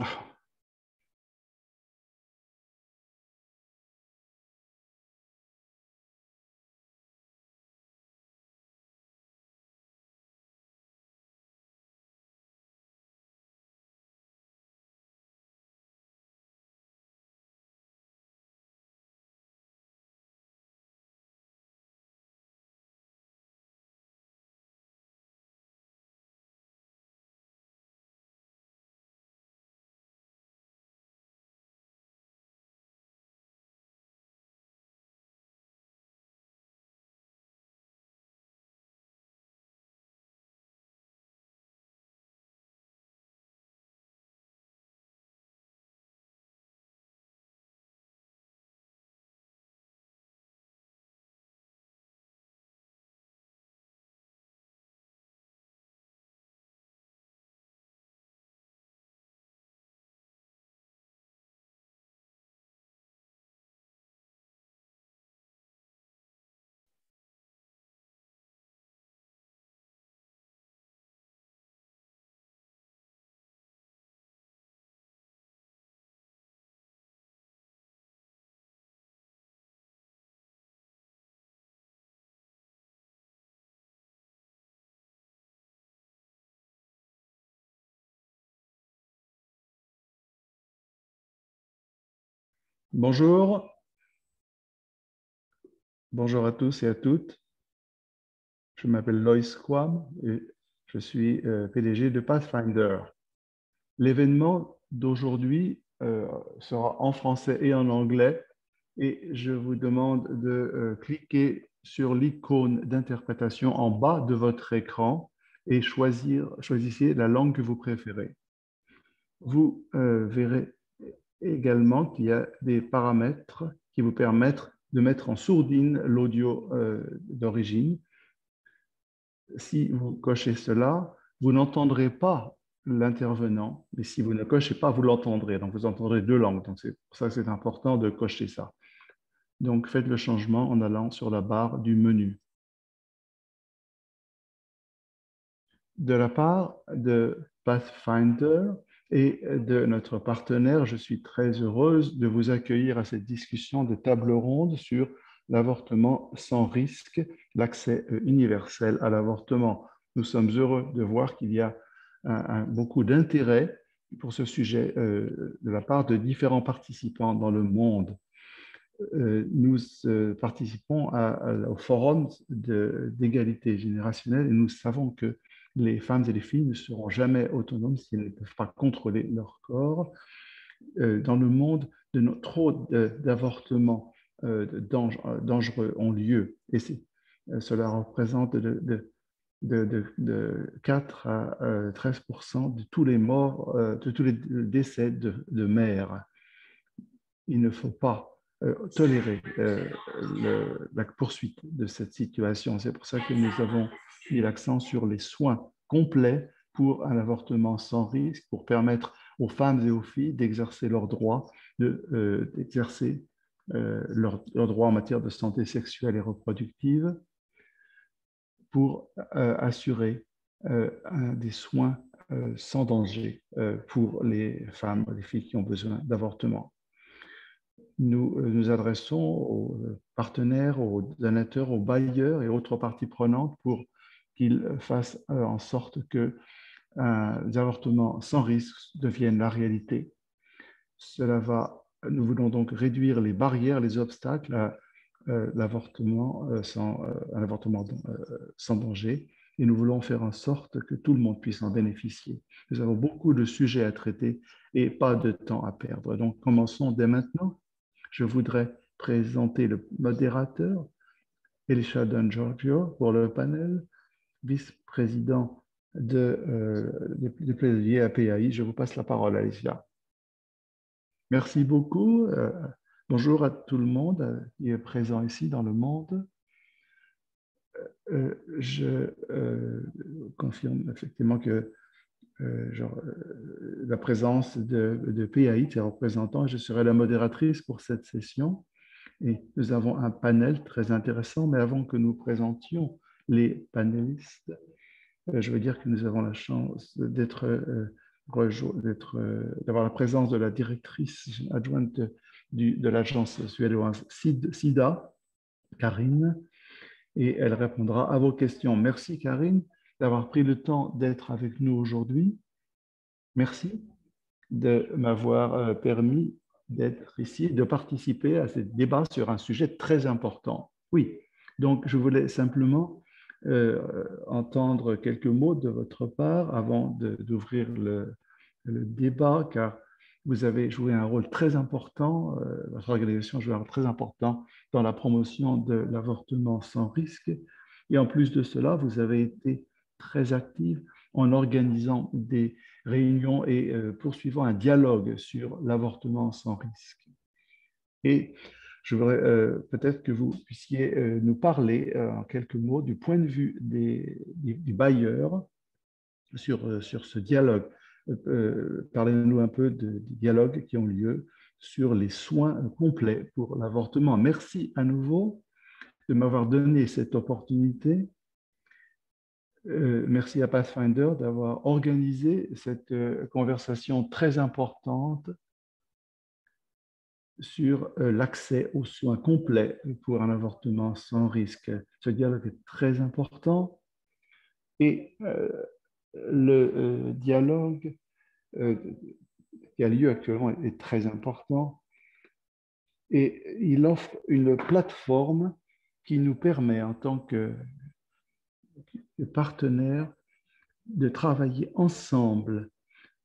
Oh. Bonjour. Bonjour à tous et à toutes. Je m'appelle Loïs Quam et je suis euh, PDG de Pathfinder. L'événement d'aujourd'hui euh, sera en français et en anglais et je vous demande de euh, cliquer sur l'icône d'interprétation en bas de votre écran et choisissez la langue que vous préférez. Vous verrez également qu'il y a des paramètres qui vous permettent de mettre en sourdine l'audio euh, d'origine. Si vous cochez cela, vous n'entendrez pas l'intervenant, mais si vous ne cochez pas, vous l'entendrez. Donc, vous entendrez deux langues. Donc, c'est pour ça que c'est important de cocher ça. Donc, faites le changement en allant sur la barre du menu. De la part de Pathfinder, et de notre partenaire. Je suis très heureuse de vous accueillir à cette discussion de table ronde sur l'avortement sans risque, l'accès euh, universel à l'avortement. Nous sommes heureux de voir qu'il y a beaucoup d'intérêt pour ce sujet euh, de la part de différents participants dans le monde. Euh, nous participons au forum d'égalité générationnelle et nous savons que les femmes et les filles ne seront jamais autonomes si elles ne peuvent pas contrôler leur corps. Euh, dans le monde, de trop d'avortements euh, dangereux ont lieu et euh, cela représente de, 4 à 13 de tous les morts, de tous les décès de, mères. Il ne faut pas tolérer la poursuite de cette situation. C'est pour ça que nous avons mis l'accent sur les soins complets pour un avortement sans risque, pour permettre aux femmes et aux filles d'exercer leurs droits, d'exercer euh, leurs droits en matière de santé sexuelle et reproductive, pour euh, assurer euh, des soins sans danger pour les femmes les filles qui ont besoin d'avortement. Nous nous adressons aux partenaires, aux donateurs, aux bailleurs et autres parties prenantes pour qu'ils fassent euh, en sorte que euh, les avortements sans risque deviennent la réalité. Cela va, nous voulons donc réduire les barrières, les obstacles à euh, l'avortement sans, un avortement sans danger et nous voulons faire en sorte que tout le monde puisse en bénéficier. Nous avons beaucoup de sujets à traiter et pas de temps à perdre. Donc commençons dès maintenant. Je voudrais présenter le modérateur, Elisha Don Giorgio, pour le panel vice-président de, euh, à PAI. Je vous passe la parole, Alicia. Merci beaucoup. Euh, bonjour à tout le monde euh, qui est présent ici dans le monde. Euh, je confirme effectivement que genre, la présence de, de PAI, ses représentants, je serai la modératrice pour cette session. Et nous avons un panel très intéressant, mais avant que nous présentions les panélistes. Euh, je veux dire que nous avons la chance d'être euh, d'avoir la présence de la directrice adjointe de l'agence suédoise SIDA, Karine, et elle répondra à vos questions. Merci Karine d'avoir pris le temps d'être avec nous aujourd'hui. Merci de m'avoir euh, permis d'être ici, de participer à ce débat sur un sujet très important. Oui, donc je voulais simplement euh, entendre quelques mots de votre part avant d'ouvrir le, débat, car vous avez joué un rôle très important, euh, votre organisation a joué un rôle très important dans la promotion de l'avortement sans risque. Et en plus de cela, vous avez été très active en organisant des réunions et euh, poursuivant un dialogue sur l'avortement sans risque. Et je voudrais euh, peut-être que vous puissiez euh, nous parler en quelques mots du point de vue des, des, bailleurs sur, sur ce dialogue. Parlez-nous un peu de, des dialogues qui ont lieu sur les soins complets pour l'avortement. Merci à nouveau de m'avoir donné cette opportunité euh, merci à Pathfinder d'avoir organisé cette euh, conversation très importante sur euh, l'accès aux soins complets pour un avortement sans risque. Ce dialogue est très important et le dialogue qui a lieu actuellement est très important et il offre une plateforme qui nous permet en tant que partenaires de travailler ensemble,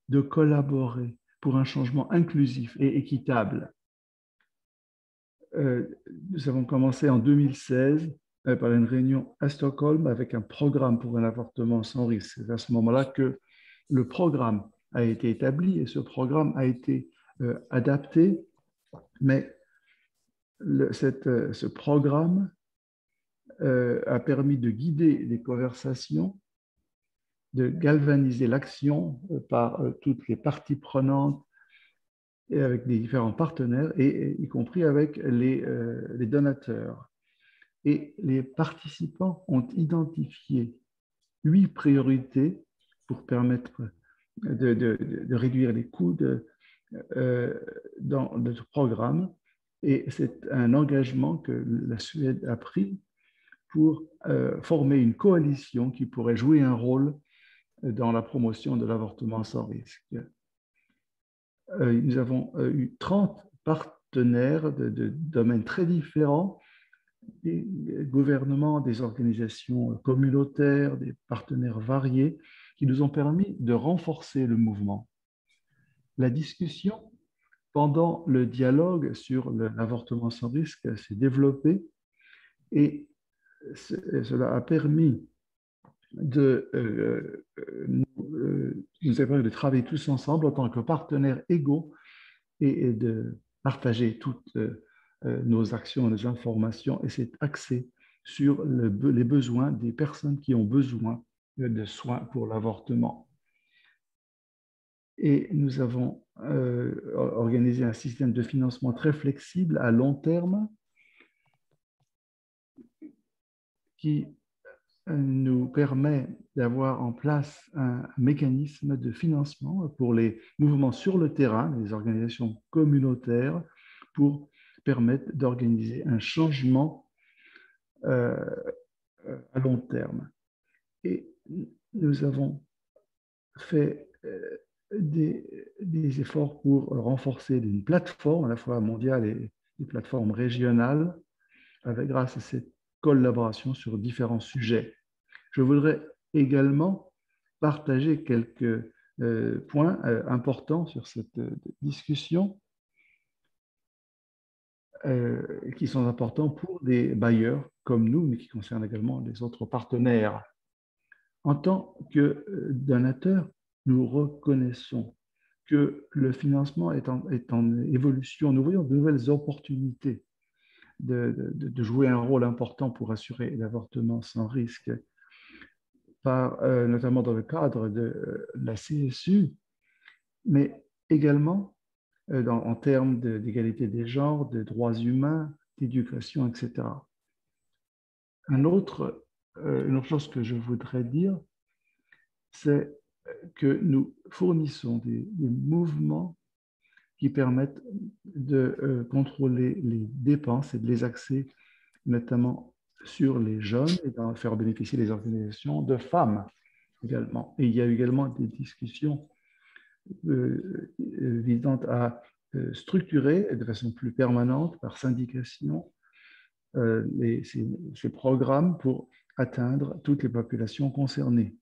de collaborer pour un changement inclusif et équitable. Euh, nous avons commencé en 2016 euh, par une réunion à Stockholm avec un programme pour un avortement sans risque. C'est à ce moment-là que le programme a été établi et ce programme a été euh, adapté, mais ce programme euh, a permis de guider les conversations, de galvaniser l'action euh, par euh, toutes les parties prenantes et avec les différents partenaires, et, y compris avec les, donateurs. Et les participants ont identifié huit priorités pour permettre de réduire les coûts de, dans notre programme. Et c'est un engagement que la Suède a pris pour euh, former une coalition qui pourrait jouer un rôle dans la promotion de l'avortement sans risque. Euh, nous avons euh, eu 30 partenaires de, domaines très différents, des gouvernements, des organisations communautaires, des partenaires variés, qui nous ont permis de renforcer le mouvement. La discussion pendant le dialogue sur l'avortement sans risque s'est développée et cela a permis de euh, nous, euh, de travailler tous ensemble en tant que partenaires égaux et, de partager toutes euh, nos actions, nos informations et cet accès sur les besoins des personnes qui ont besoin de soins pour l'avortement. Et nous avons organisé un système de financement très flexible à long terme qui euh, nous permet d'avoir en place un mécanisme de financement pour les mouvements sur le terrain, les organisations communautaires, pour permettre d'organiser un changement euh, à long terme. Et nous avons fait euh, des, efforts pour renforcer une plateforme, à la fois mondiale et des plateformes régionales, avec, grâce à cette collaboration sur différents sujets. Je voudrais également partager quelques euh, points euh, importants sur cette euh, discussion qui sont importants pour des bailleurs comme nous, mais qui concernent également les autres partenaires. En tant que donateur, nous reconnaissons que le financement est en, est en évolution. Nous voyons de nouvelles opportunités de, jouer un rôle important pour assurer l'avortement sans risque, par, euh, notamment dans le cadre de euh, la CSU, mais également euh, en termes d'égalité des genres, de droits humains, d'éducation, etc. Un autre, une autre chose que je voudrais dire, c'est que nous fournissons des, mouvements qui permettent de euh, contrôler les dépenses et de les axer notamment sur les jeunes et d'en faire bénéficier les organisations de femmes également. Il y a également des discussions euh, euh, visant à structurer de façon plus permanente par syndication ces, programmes pour atteindre toutes les populations concernées.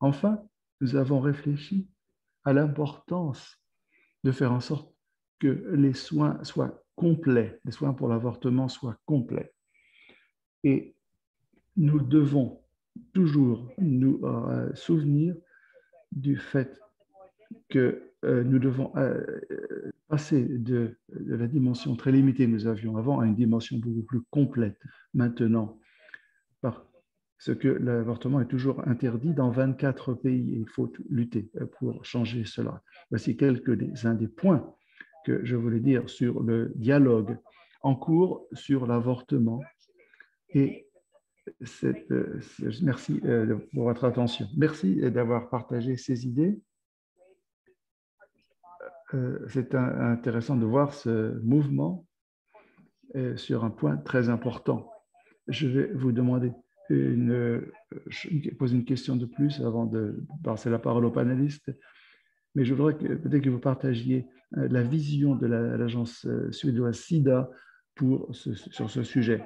Enfin, nous avons réfléchi à l'importance de faire en sorte que les soins soient complets, les soins pour l'avortement soient complets. Et nous devons toujours nous souvenir du fait que euh, nous devons euh, passer de, la dimension très limitée que nous avions avant à une dimension beaucoup plus complète maintenant, parce que l'avortement est toujours interdit dans 24 pays il faut lutter pour changer cela. Voici quelques-uns des points que je voulais dire sur le dialogue en cours sur l'avortement. Et euh, merci pour votre attention. Merci d'avoir partagé ces idées. Euh, c'est intéressant de voir ce mouvement euh, sur un point très important. Je vais vous demander une, poser une question de plus avant de passer la parole aux panélistes, mais je voudrais peut-être que vous partagiez euh, la vision de l'agence suédoise SIDA sur ce sujet.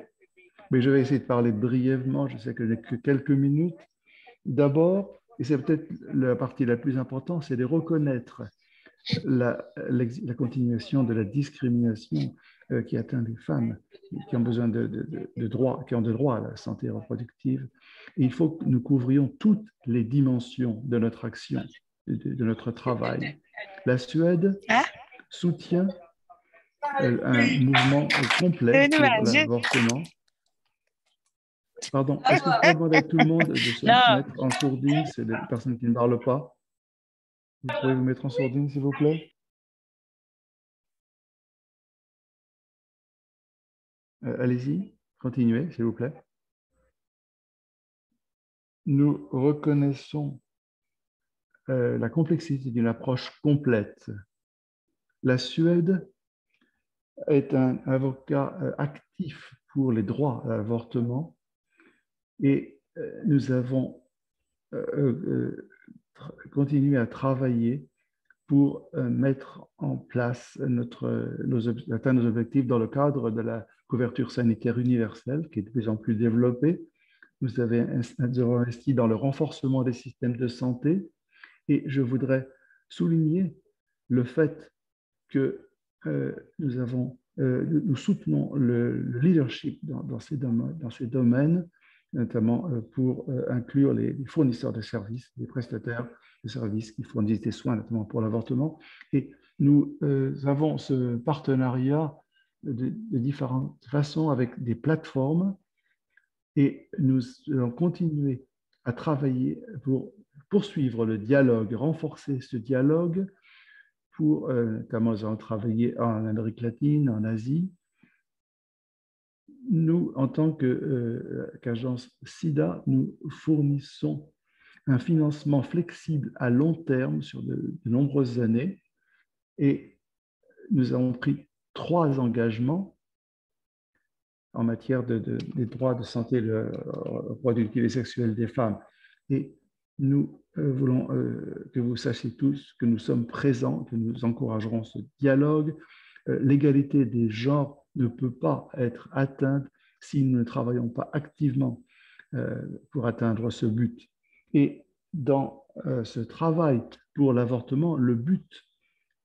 Mais je vais essayer de parler brièvement, je sais que j'ai que quelques minutes. D'abord, et c'est peut-être la partie la plus importante, c'est de reconnaître la, la, continuation de la discrimination euh, qui atteint les femmes qui ont besoin de, de, droits, qui ont de droits à la santé reproductive. Et il faut que nous couvrions toutes les dimensions de notre action, de, notre travail. La Suède hein? soutient euh, un mouvement complet pour l'avortement. Pardon, est-ce que je peux demander à tout le monde de se mettre en sourdine? C'est des personnes qui ne parlent pas. Vous pouvez vous mettre en sourdine, s'il vous plaît euh, Allez-y, continuez, s'il vous plaît. Nous reconnaissons euh, la complexité d'une approche complète. La Suède est un avocat euh, actif pour les droits à l'avortement et nous avons continuer à travailler pour euh, mettre en place notre, nos, atteindre nos objectifs dans le cadre de la couverture sanitaire universelle qui est de plus en plus développée. Nous avons investi dans le renforcement des systèmes de santé et je voudrais souligner le fait que euh, nous, avons, euh, nous soutenons le, leadership dans, ces domaines, dans ces domaines notamment euh, pour euh, inclure les fournisseurs de services, les prestataires de services qui fournissent des soins, notamment pour l'avortement. Et nous euh, avons ce partenariat de, différentes façons avec des plateformes et nous allons continuer à travailler pour poursuivre le dialogue, renforcer ce dialogue pour, notamment, nous allons travailler en Amérique latine, en Asie, nous, en tant euh, qu'agence SIDA, nous fournissons un financement flexible à long terme sur de, nombreuses années et nous avons pris trois engagements en matière de, des droits de santé reproductive et sexuelle des femmes. Et nous euh, voulons euh, que vous sachiez tous que nous sommes présents, que nous encouragerons ce dialogue. L'égalité des genres ne peut pas être atteinte si nous ne travaillons pas activement euh, pour atteindre ce but. Et dans euh, ce travail pour l'avortement, le but,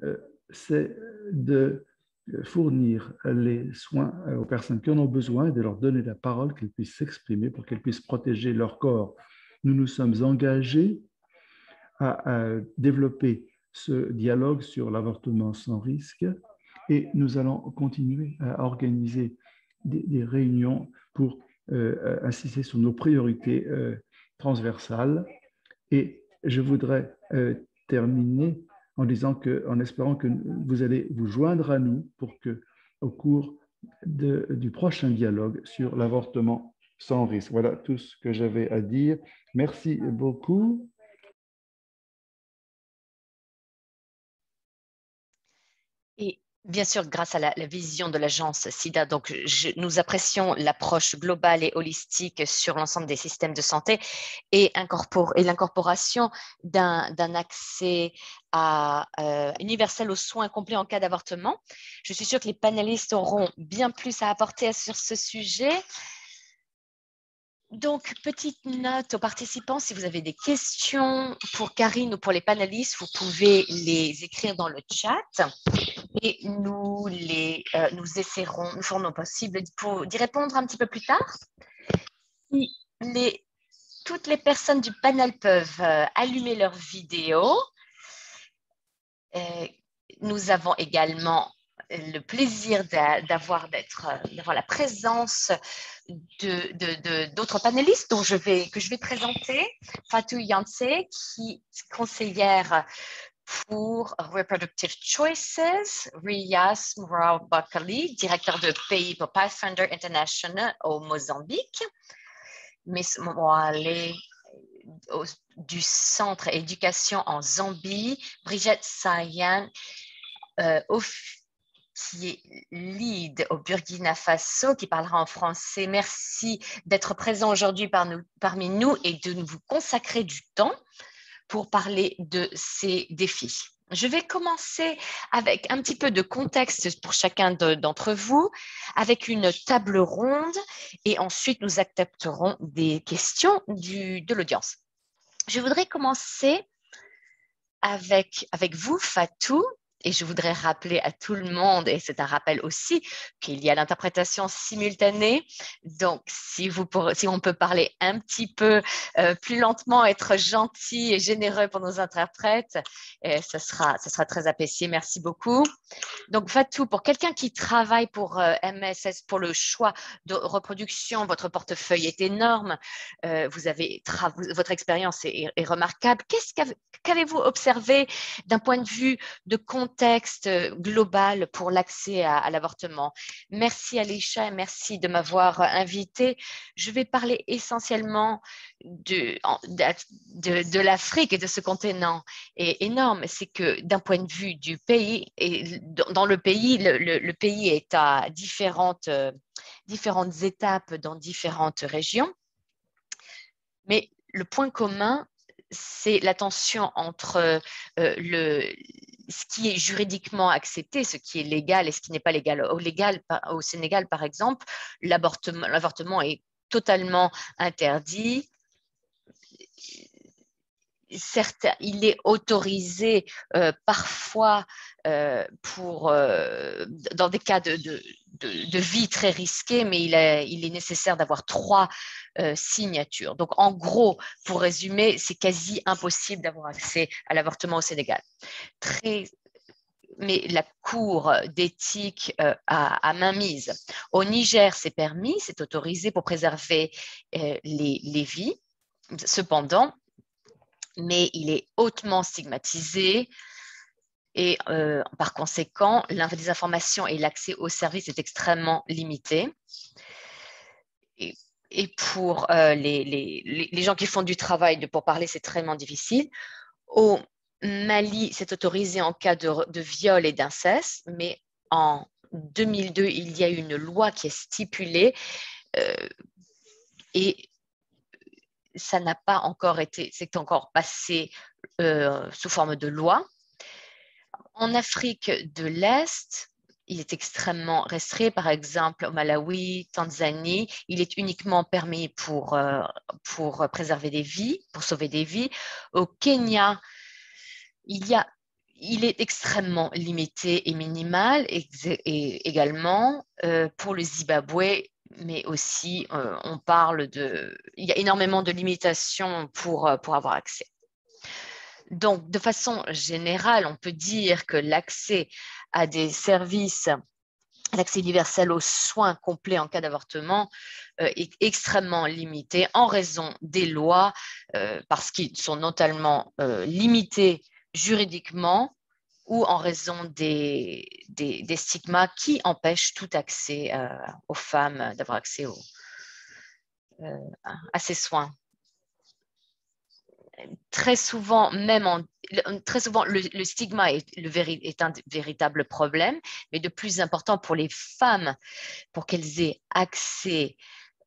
euh, c'est de fournir les soins aux personnes qui en ont besoin de leur donner la parole, qu'elles puissent s'exprimer pour qu'elles puissent protéger leur corps. Nous nous sommes engagés à développer ce dialogue sur l'avortement sans risque et nous allons continuer à organiser des, réunions pour euh, insister sur nos priorités euh, transversales. Et je voudrais euh, terminer en disant que, en espérant que vous allez vous joindre à nous pour que, au cours du prochain dialogue sur l'avortement sans risque. Voilà tout ce que j'avais à dire. Merci beaucoup. Bien sûr, grâce à la, vision de l'agence SIDA, donc nous apprécions l'approche globale et holistique sur l'ensemble des systèmes de santé et, l'incorporation d'un accès euh, universel aux soins complets en cas d'avortement. Je suis sûre que les panélistes auront bien plus à apporter sur ce sujet. Donc, petite note aux participants, si vous avez des questions pour Karine ou pour les panélistes, vous pouvez les écrire dans le chat et nous, les, euh, nous essaierons, nous ferons nos possible d'y répondre un petit peu plus tard. les, toutes les personnes du panel peuvent euh, allumer leur vidéo. Euh, nous avons également le plaisir d'avoir d'avoir la présence d'autres de, panélistes dont je vais, que je vais présenter. Fatou Yance, qui est conseillère pour Reproductive Choices, Riyas Mourao directeur de pays pour Pathfinder International au Mozambique, Miss Mwale du Centre éducation en Zambie, Brigitte Sayan, euh, qui est lead au Burkina Faso, qui parlera en français. Merci d'être présent aujourd'hui parmi nous et de vous consacrer du temps pour parler de ces défis. Je vais commencer avec un petit peu de contexte pour chacun d'entre vous, avec une table ronde, et ensuite nous accepterons des questions de l'audience. Je voudrais commencer avec vous, Fatou, et je voudrais rappeler à tout le monde, et c'est un rappel aussi, qu'il y a l'interprétation simultanée. Donc, si, on peut parler un petit peu euh, plus lentement, être gentil et généreux pour nos interprètes, et ce, sera, ce sera très apprécié. Merci beaucoup. Donc, Fatou, pour quelqu'un qui travaille pour euh, MSS, pour le choix de reproduction, votre portefeuille est énorme. Euh, vous avez votre expérience est, remarquable. Qu'avez-vous observé d'un point de vue de compte contexte global pour l'accès à, l'avortement. Merci Alisha et merci de m'avoir invité. Je vais parler essentiellement de, de, l'Afrique et de ce continent est énorme. C'est que d'un point de vue du pays, et dans le pays, le, pays est à différentes, différentes étapes dans différentes régions. Mais le point commun, c'est la tension entre euh, le, ce qui est juridiquement accepté, ce qui est légal et ce qui n'est pas légal. Au, Sénégal, par exemple, l'avortement est totalement interdit. Il est autorisé euh, parfois euh, pour, euh, dans des cas de, de, vie très risqués, mais il est, il est nécessaire d'avoir trois signatures. Donc, en gros, pour résumer, c'est quasi impossible d'avoir accès à l'avortement au Sénégal. Très mais la Cour d'éthique a, a mainmise. Au Niger, c'est permis, c'est autorisé pour préserver les, les, vies. Cependant, mais il est hautement stigmatisé et euh, par conséquent, les informations et l'accès aux services est extrêmement limité. Et, pour euh, les, gens qui font du travail pour parler, c'est extrêmement difficile. Au Mali, c'est autorisé en cas de, de viol et d'inceste, mais en 2002, il y a une loi qui est stipulée euh, et ça n'a pas encore été, c'est encore passé sous forme de loi. En Afrique de l'Est, il est extrêmement restreint. Par exemple, au Malawi, Tanzanie, il est uniquement permis pour, euh, pour préserver des vies, pour sauver des vies. Au Kenya, il, y a, il est extrêmement limité et minimal. Et, également, euh, pour le Zimbabwe, mais aussi euh, on parle de, il y a énormément de limitations pour, pour avoir accès. Donc, de façon générale, on peut dire que l'accès à des services, l'accès universel aux soins complets en cas d'avortement euh, est extrêmement limité en raison des lois, parce qu'ils sont notamment limités juridiquement ou en raison des, stigmas qui empêchent tout accès euh, aux femmes d'avoir accès euh, à ces soins. Très souvent, même très souvent, le, stigma est, un véritable problème, mais de plus important pour les femmes, pour qu'elles aient accès,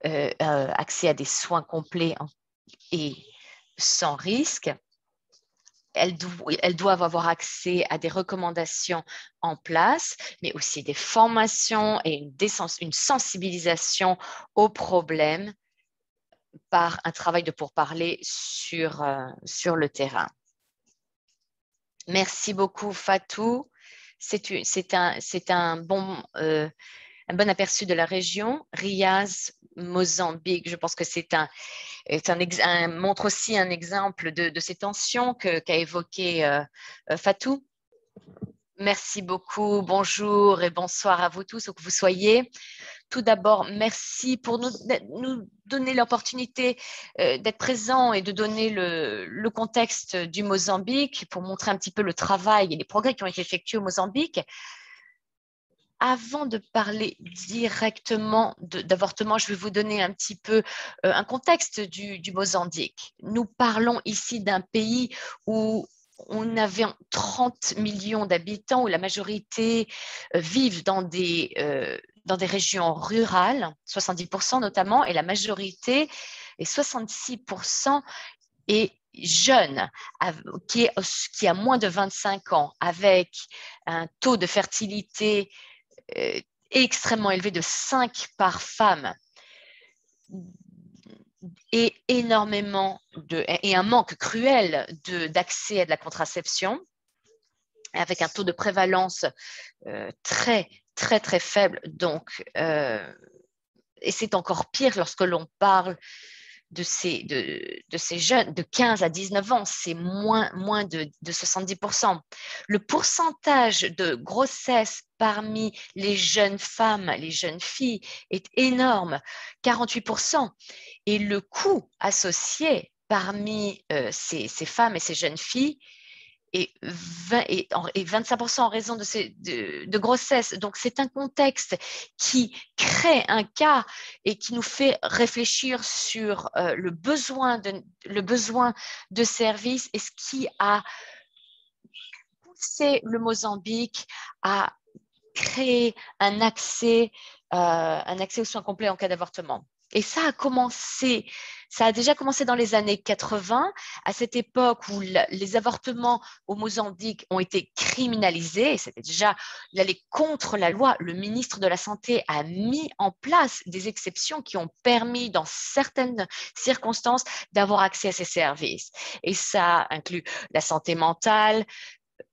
euh, euh, accès à des soins complets et sans risque, elles, doivent avoir accès à des recommandations en place, mais aussi des formations et une, une sensibilisation aux problèmes par un travail de pourparler sur, euh, sur le terrain. Merci beaucoup, Fatou. C'est un, un, bon, euh, un bon aperçu de la région. Riaz, Mozambique, je pense que c'est un, un, montre aussi un exemple de, ces tensions qu'a évoqué euh, Fatou. Merci beaucoup. Bonjour et bonsoir à vous tous, où que vous soyez. Tout d'abord, merci pour nous, donner l'opportunité euh, d'être présents et de donner le, contexte du Mozambique pour montrer un petit peu le travail et les progrès qui ont été effectués au Mozambique. Avant de parler directement d'avortement, je vais vous donner un petit peu euh, un contexte du Mozambique. Nous parlons ici d'un pays où on avait 30 millions d'habitants où la majorité euh, vivent dans des, euh, dans régions rurales, 70% notamment, et la majorité est 66% est jeune, qui, qui a moins de 25 ans, avec un taux de fertilité euh, extrêmement élevé de 5 par femme et énormément de, et un manque cruel d'accès à de la contraception, avec un taux de prévalence euh, très, très, très faible. Donc, euh, et c'est encore pire lorsque l'on parle de ces, de, ces jeunes de 15 à 19 ans, c'est moins, moins de, de 70%. Le pourcentage de grossesse parmi les jeunes femmes, les jeunes filles est énorme, 48%. Et le coût associé parmi euh, ces, ces, femmes et ces jeunes filles et, 25% en raison de, ces, de, grossesse. Donc, c'est un contexte qui crée un cas et qui nous fait réfléchir sur euh, le, besoin de, le besoin de services et ce qui a poussé le Mozambique à créer un accès, euh, un accès aux soins complets en cas d'avortement. Et ça a commencé, ça a déjà commencé dans les années 80, à cette époque où les avortements au Mozambique ont été criminalisés. C'était déjà, il contre la loi. Le ministre de la Santé a mis en place des exceptions qui ont permis, dans certaines circonstances, d'avoir accès à ces services. Et ça inclut la santé mentale,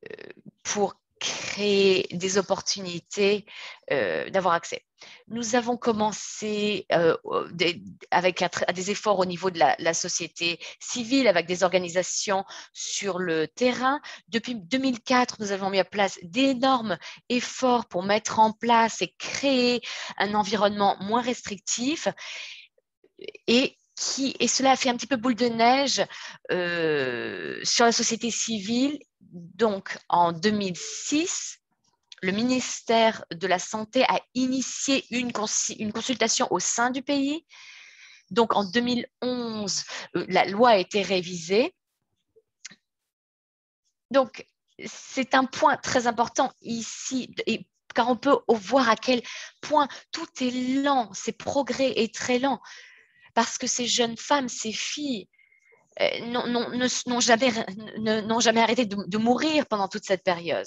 euh, pour créer des opportunités euh, d'avoir accès. Nous avons commencé euh, avec des efforts au niveau de la, société civile, avec des organisations sur le terrain. Depuis 2004, nous avons mis en place d'énormes efforts pour mettre en place et créer un environnement moins restrictif et cela a fait un petit peu boule de neige euh, sur la société civile donc, en 2006, le ministère de la Santé a initié une, consultation au sein du pays. Donc, en 2011, euh, la loi a été révisée. Donc, c'est un point très important ici, car on peut voir à quel point tout est lent, ces progrès est très lent, parce que ces jeunes femmes, ces filles, n'ont jamais, jamais arrêté de, mourir pendant toute cette période.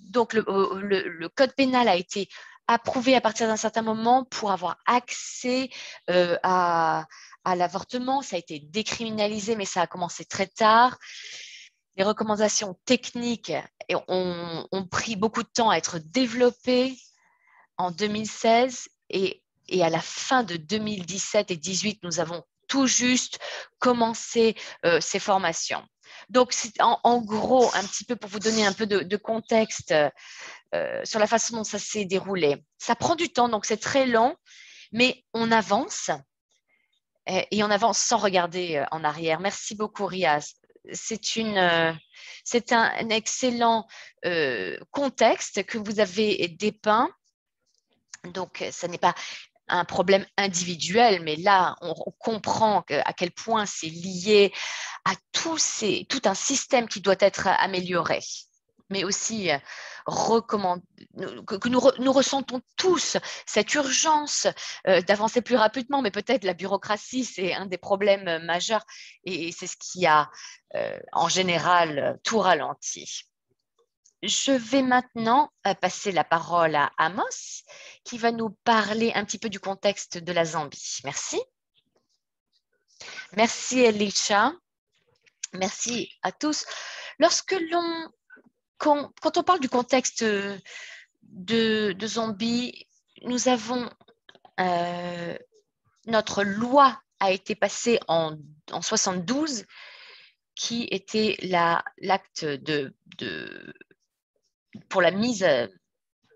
Donc, euh, le, code pénal a été approuvé à partir d'un certain moment pour avoir accès euh, à, l'avortement. Ça a été décriminalisé, mais ça a commencé très tard. Les recommandations techniques ont, ont pris beaucoup de temps à être développées en 2016 et, et à la fin de 2017 et 2018, nous avons tout juste commencer euh, ces formations. Donc, c'est en, gros, un petit peu pour vous donner un peu de, contexte euh, sur la façon dont ça s'est déroulé. Ça prend du temps, donc c'est très long, mais on avance et, on avance sans regarder euh, en arrière. Merci beaucoup, Riaz. C'est une, c'est un, excellent contexte que vous avez dépeint. Donc, ce n'est pas un problème individuel, mais là, on, comprend à quel point c'est lié à tout, ces, tout un système qui doit être amélioré mais aussi euh, que, nous, ressentons tous cette urgence euh, d'avancer plus rapidement, mais peut-être la bureaucratie, c'est un des problèmes majeurs et c'est ce qui a euh, en général tout ralenti. Je vais maintenant passer la parole à Amos, qui va nous parler un petit peu du contexte de la Zambie. Merci. Merci Elisha. Merci à tous. Lorsque l'on, quand, on parle du contexte de, Zambie, nous avons euh, notre loi a été passée en, en 72 qui était l'acte de, pour la mise à,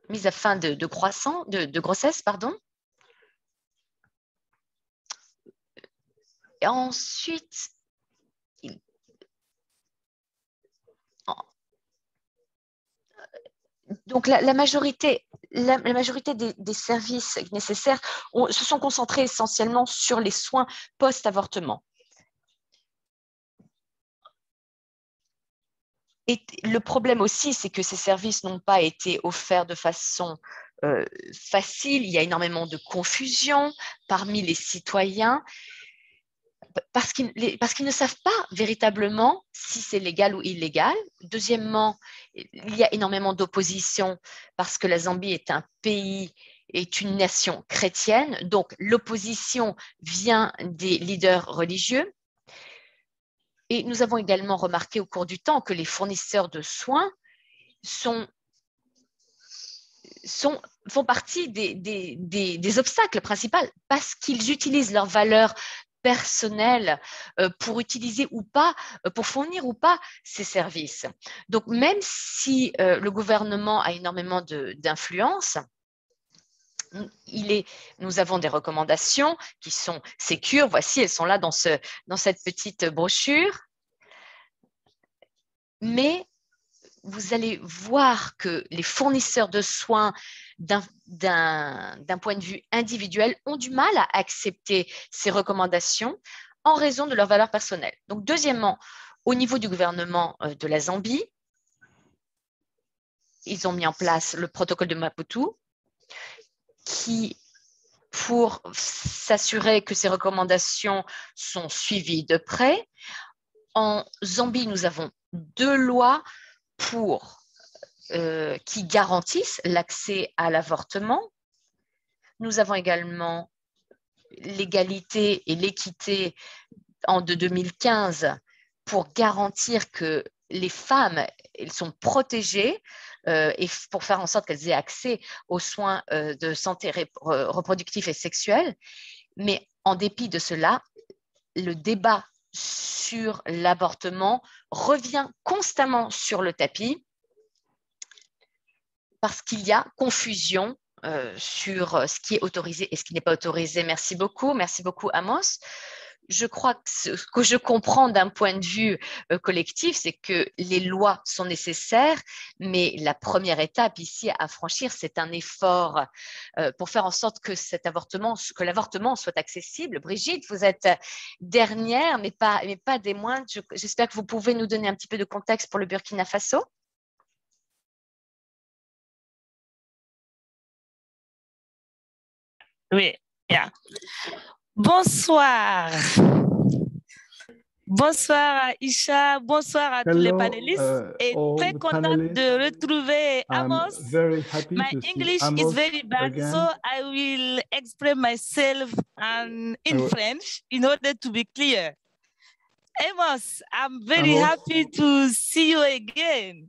mise à fin de, de, croissance, de, de, grossesse. Pardon. Ensuite, la, majorité, des, services nécessaires se sont concentrés essentiellement sur les soins post-avortement. Et le problème aussi, c'est que ces services n'ont pas été offerts de façon euh, facile. Il y a énormément de confusion parmi les citoyens parce qu'ils, ne savent pas véritablement si c'est légal ou illégal. Deuxièmement, il y a énormément d'opposition parce que la Zambie est un pays, est une nation chrétienne. Donc, l'opposition vient des leaders religieux. Et nous avons également remarqué au cours du temps que les fournisseurs de soins font partie des, obstacles principaux parce qu'ils utilisent leurs valeurs personnelles euh, pour utiliser ou pas, euh, pour fournir ou pas ces services. Donc, même si euh, le gouvernement a énormément d'influence, nous avons des recommandations qui sont sécures. Voici, elles sont là dans, ce, dans cette petite brochure. Mais vous allez voir que les fournisseurs de soins d'un point de vue individuel ont du mal à accepter ces recommandations en raison de leurs valeurs personnelles. Donc, deuxièmement, au niveau du gouvernement euh, de la Zambie, ils ont mis en place le protocole de Maputo qui, pour s'assurer que ces recommandations sont suivies de près, en Zambie, nous avons deux lois pour, euh, qui garantissent l'accès à l'avortement. Nous avons également l'égalité et l'équité en de 2015 pour garantir que les femmes elles sont protégées euh, et pour faire en sorte qu'elles aient accès aux soins euh, de santé reproductive et sexuelle. Mais en dépit de cela, le débat sur l'avortement revient constamment sur le tapis parce qu'il y a confusion euh, sur ce qui est autorisé et ce qui n'est pas autorisé. Merci beaucoup. Merci beaucoup, Amos je crois que ce que je comprends d'un point de vue euh, collectif, c'est que les lois sont nécessaires, mais la première étape ici à franchir, c'est un effort euh, pour faire en sorte que l'avortement soit accessible. Brigitte, vous êtes dernière, mais pas, mais pas des moindres. J'espère que vous pouvez nous donner un petit peu de contexte pour le Burkina Faso. Oui, yeah. Bonsoir. Bonsoir Isha, bonsoir à tous les panélistes uh, et très contente de retrouver Amos. My English is very bad, so I will explain myself in French in order to be clear. Amos, I'm very happy to see you again.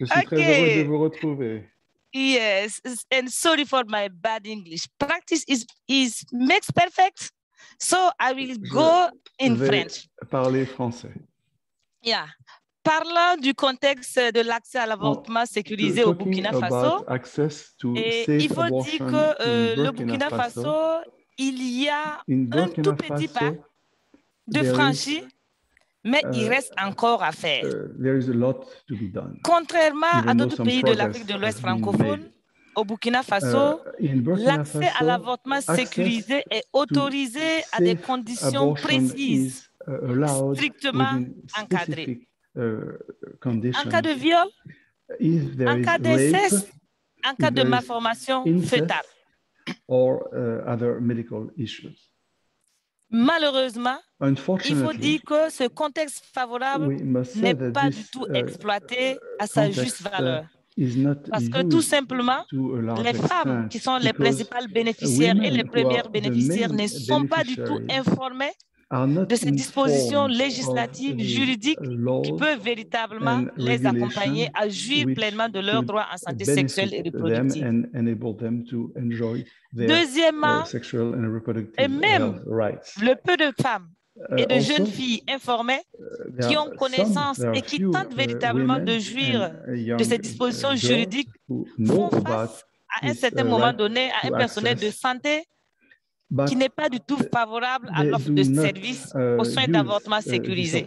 Je suis très heureux de vous retrouver. Yes, and sorry for my bad English. Practice is is makes perfect. So I will go in French. Parler français. Yeah. Parlant du contexte de l'accès à l'avortement sécurisé au Burkina Faso, et il faut dire que euh, le Burkina Faso, il y a un tout petit pas de franchi mais il euh, reste encore à faire. Uh, Contrairement à d'autres pays de l'Afrique de l'Ouest francophone, au Burkina Faso, l'accès à l'avortement sécurisé est autorisé à des conditions précises, strictement encadrées. En cas de viol, en cas d'inceste, en cas de malformation fœtale. Malheureusement, il faut dire que ce contexte favorable n'est pas du tout uh, exploité à sa juste uh, valeur. Parce que tout simplement, les femmes qui sont les principales bénéficiaires et les premières bénéficiaires ne sont pas du tout informées de ces dispositions législatives, juridiques qui peuvent véritablement les accompagner à jouir pleinement de leurs droits en santé sexuelle et reproductive. Deuxièmement, et même le peu de femmes uh, et de jeunes filles informées uh, qui ont connaissance et qui tentent uh, véritablement de jouir de ces dispositions juridiques font face à un certain moment donné à un personnel de santé qui n'est pas du tout favorable à l'offre de services uh, aux soins d'avortement uh, sécurisés.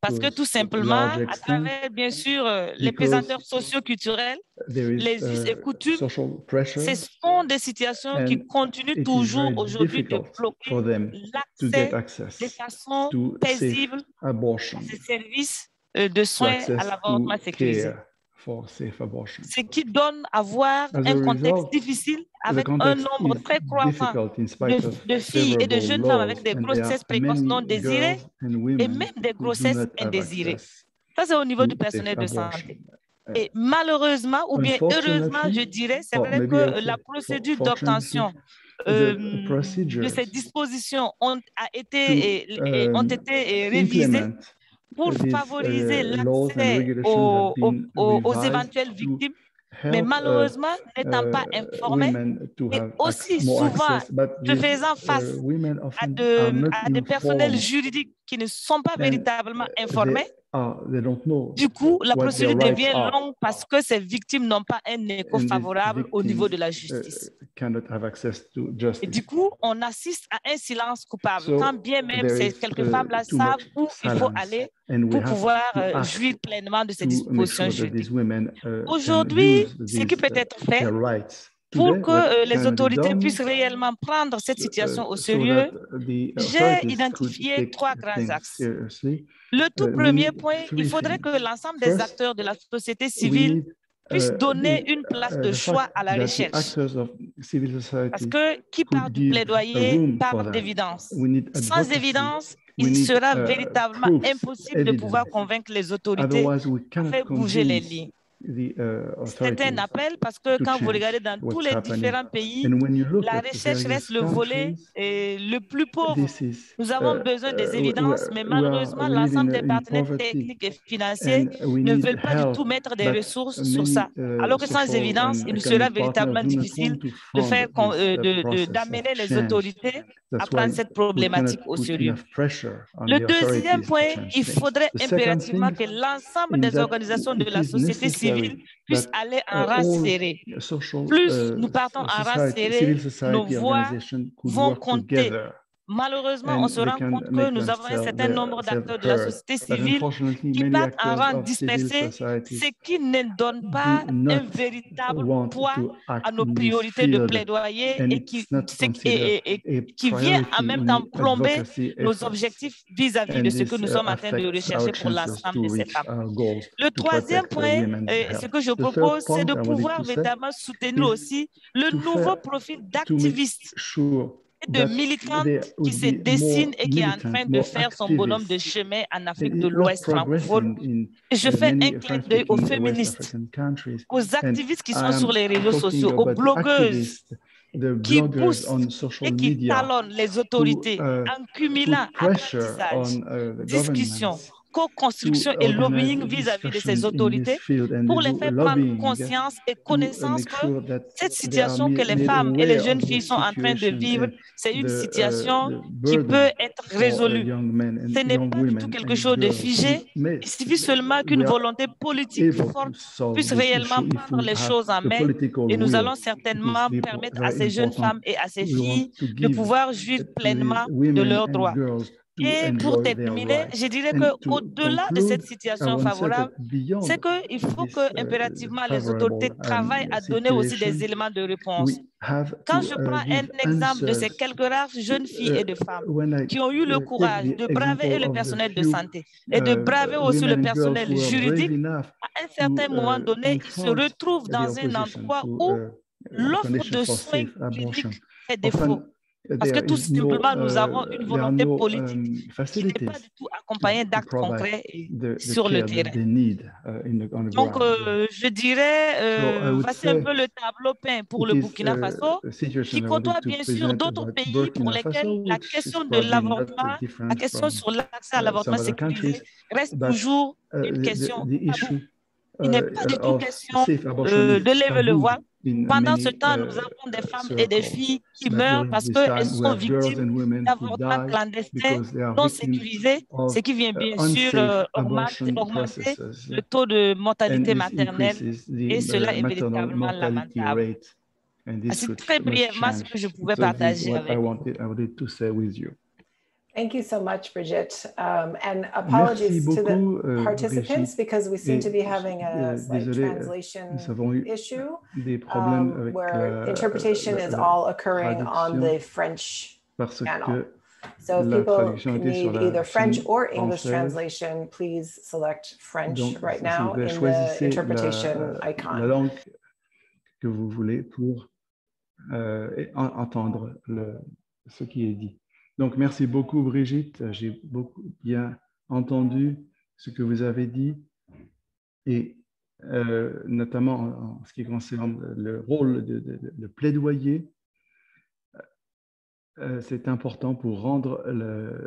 Parce que tout simplement, à travers, bien sûr, euh, les présenteurs socioculturels, les us et coutumes, ce sont des situations qui continuent toujours aujourd'hui de bloquer l'accès de façon paisible à ces services euh, de soins à l'avortement sécurisé. Ce qui donne à voir un contexte difficile avec un nombre très croissant de, filles et de jeunes femmes avec des grossesses précoces non désirées et même des grossesses indésirées. Ça, c'est au niveau du personnel de santé. Et malheureusement, ou bien heureusement, je dirais, c'est vrai que la procédure d'obtention euh, de ces dispositions ont, a été, et, ont um, été révisées pour favoriser uh, l'accès aux, aux, aux, éventuelles victimes mais uh, malheureusement, n'étant pas uh, informés, et aussi souvent faisant face à, de, à des personnels juridiques qui ne sont pas véritablement informés, du coup, la procédure devient longue parce que ces victimes n'ont pas un écho favorable au niveau de la uh, justice. Et du coup, on assiste à un silence coupable, quand bien même ces quelques uh, femmes-là savent où il faut aller pour pouvoir euh, jouir pleinement de ces dispositions juridiques. Aujourd'hui, ce qui peut être fait pour que euh, les autorités puissent réellement prendre cette situation au sérieux, j'ai identifié trois grands axes. Le tout premier point, il faudrait que l'ensemble des acteurs de la société civile puissent donner une place de choix à la recherche. Parce que qui parle du plaidoyer parle d'évidence. Sans évidence, il sera véritablement impossible de pouvoir convaincre les autorités de faire bouger les lignes. Uh, C'est un appel parce que quand vous regardez dans tous les différents pays, la recherche reste le volet le plus pauvre. Nous avons uh, besoin des uh, évidences, mais malheureusement, l'ensemble des partenaires techniques et financiers ne veulent pas du tout mettre des ressources sur ça. Alors que sans évidence, il sera véritablement difficile de faire, euh, d'amener les autorités à prendre cette problématique au sérieux. Le deuxième point, il faudrait impérativement que l'ensemble des organisations de la société civile puissent aller en uh, rang serré. Plus uh, nous partons en rang serré, nos voix vont compter Malheureusement, on se rend compte que nous avons un certain nombre d'acteurs de la société civile qui partent en rang dispersé, ce qui ne donne pas un véritable poids à nos priorités de plaidoyer et qui, qui vient en même temps plomber nos objectifs vis-à-vis de ce que nous sommes en train de rechercher pour l'ensemble de ces femmes. Le troisième point, ce que je propose, c'est de pouvoir véritablement soutenir aussi le nouveau profil d'activistes de militantes qui se dessine et qui est en train de faire son bonhomme de chemin en Afrique de l'Ouest francophone. Je fais un clin d'œil aux féministes, aux activistes qui sont sur les réseaux sociaux, aux blogueuses qui poussent et qui talonnent les autorités uh, en cumulant apprentissage, uh, discussion, co-construction et lobbying vis-à-vis de ces autorités pour les faire prendre conscience et connaissance que cette situation que les femmes et les jeunes filles sont en train de vivre, c'est une uh, situation qui peut être résolue. Ce n'est pas du tout quelque chose de figé. Il suffit seulement qu'une volonté politique forte puisse réellement prendre les choses en main et nous allons certainement permettre à ces jeunes femmes et à ces filles de pouvoir jouir pleinement de leurs droits. Et pour terminer, je dirais qu'au-delà de cette situation favorable, c'est qu'il faut que uh, impérativement les autorités travaillent à donner aussi des éléments de réponse. Quand je prends uh, un exemple de ces quelques rares jeunes filles et de femmes qui ont eu le courage de braver le personnel de santé et de braver aussi le personnel juridique, à un certain moment donné, ils se retrouvent dans un endroit où l'offre de soins publics est défaut. Parce que tout simplement, nous avons une volonté politique qui n'est pas du tout accompagnée d'actes concrets sur le terrain. Donc, je dirais, voici un peu le tableau peint pour le Burkina Faso, qui côtoie bien sûr d'autres pays pour lesquels la question de l'avortement, la question sur l'accès à l'avortement sécurisé reste toujours une question. Il n'est pas du tout question de lever le voile pendant ce temps, nous uh, avons des femmes et des filles qui meurent parce qu'elles sont victimes d'avortements clandestins non sécurisés, ce qui vient bien sûr euh, augmenter, le taux de mortalité maternelle et cela est véritablement lamentable. C'est très brièvement ce que je pouvais partager avec vous. Thank you so much, Brigitte. Um, and apologies beaucoup, to the euh, participants uh, because we seem to be having a like, translation issue um, where la, interpretation la, is all occurring on the French channel. So if people need either French or English translation, please select French Donc, right now in the interpretation la, icon. La langue que vous voulez pour euh, entendre le, ce qui est dit. Donc, merci beaucoup, Brigitte. J'ai beaucoup bien entendu ce que vous avez dit et euh, notamment en ce qui concerne le rôle de, plaidoyer. Euh, c'est important pour rendre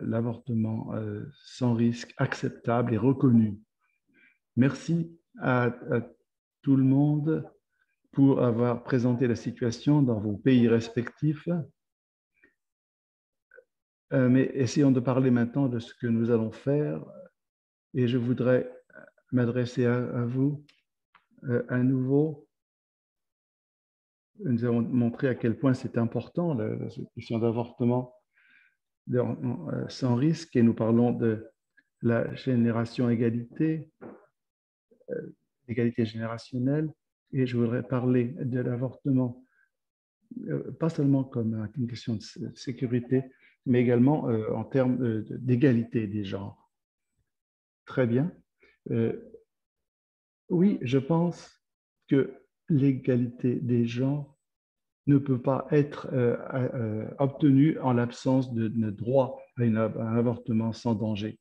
l'avortement euh, sans risque acceptable et reconnu. Merci à tout le monde pour avoir présenté la situation dans vos pays respectifs. Euh, mais essayons de parler maintenant de ce que nous allons faire. Et je voudrais m'adresser à, vous euh, à nouveau. Nous avons montré à quel point c'est important, la, question d'avortement euh, sans risque, et nous parlons de la génération égalité, égalité générationnelle, et je voudrais parler de l'avortement, pas seulement comme une question de sécurité, mais également euh, en termes d'égalité des genres. Très bien. Euh, oui, je pense que l'égalité des genres ne peut pas être euh, obtenue en l'absence de, droit à, un avortement sans danger.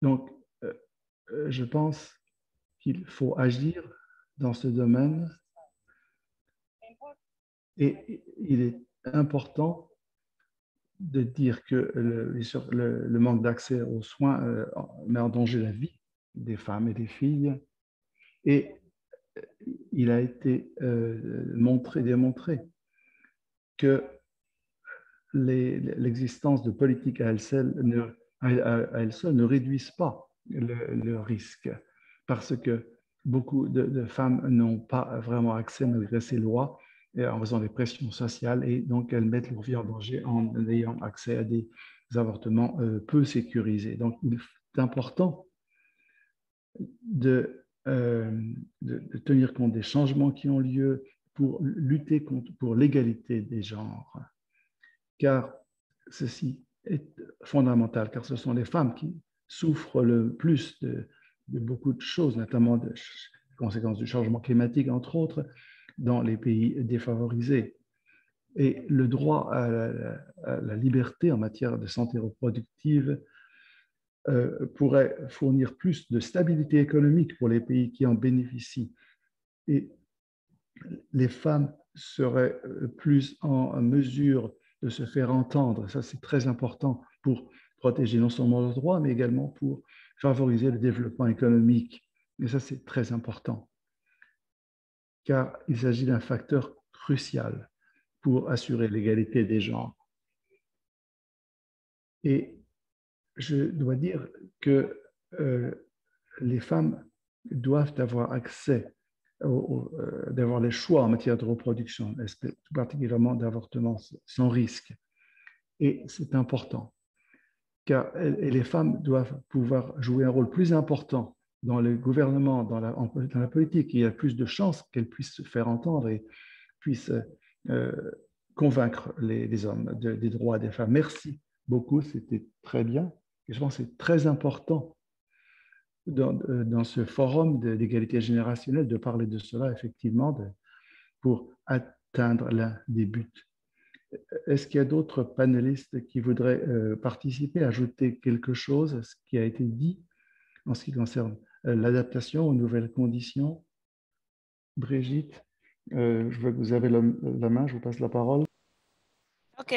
Donc, je pense qu'il faut agir dans ce domaine et il est important de dire que le, manque d'accès aux soins euh, met en danger la vie des femmes et des filles. Et euh, il a été euh, montré, démontré que l'existence de politiques à elles seules ne réduisent pas le, risque, parce que beaucoup de femmes n'ont pas vraiment accès malgré ces lois en raison des pressions sociales. Et donc elles mettent leur vie en danger en ayant accès à des avortements euh, peu sécurisés. Donc il est important de, euh, de, tenir compte des changements qui ont lieu pour lutter contre, pour l'égalité des genres, car ceci est fondamental, car ce sont les femmes qui souffrent le plus de beaucoup de choses, notamment des conséquences du changement climatique, entre autres, dans les pays défavorisés. Et le droit à la, liberté en matière de santé reproductive euh, pourrait fournir plus de stabilité économique pour les pays qui en bénéficient. Et les femmes seraient plus en mesure de se faire entendre. Ça, c'est très important pour protéger non seulement leurs droits, mais également pour favoriser le développement économique. Et ça, c'est très important car il s'agit d'un facteur crucial pour assurer l'égalité des genres. Et je dois dire que euh, les femmes doivent avoir accès, euh, d'avoir les choix en matière de reproduction, tout particulièrement d'avortement sans risque. Et c'est important, car les femmes doivent pouvoir jouer un rôle plus important dans le gouvernement, dans la, politique. Il y a plus de chances qu'elles puissent se faire entendre et puissent euh, convaincre les, hommes des droits des femmes. Merci beaucoup, c'était très bien. Je pense que c'est très important dans, euh, ce forum d'égalité générationnelle de parler de cela, effectivement, pour atteindre l'un des buts. Est-ce qu'il y a d'autres panélistes qui voudraient euh, participer, ajouter quelque chose à ce qui a été dit en ce qui concerne l'adaptation aux nouvelles conditions Brigitte, euh, je vois que vous avez la, main, je vous passe la parole. OK,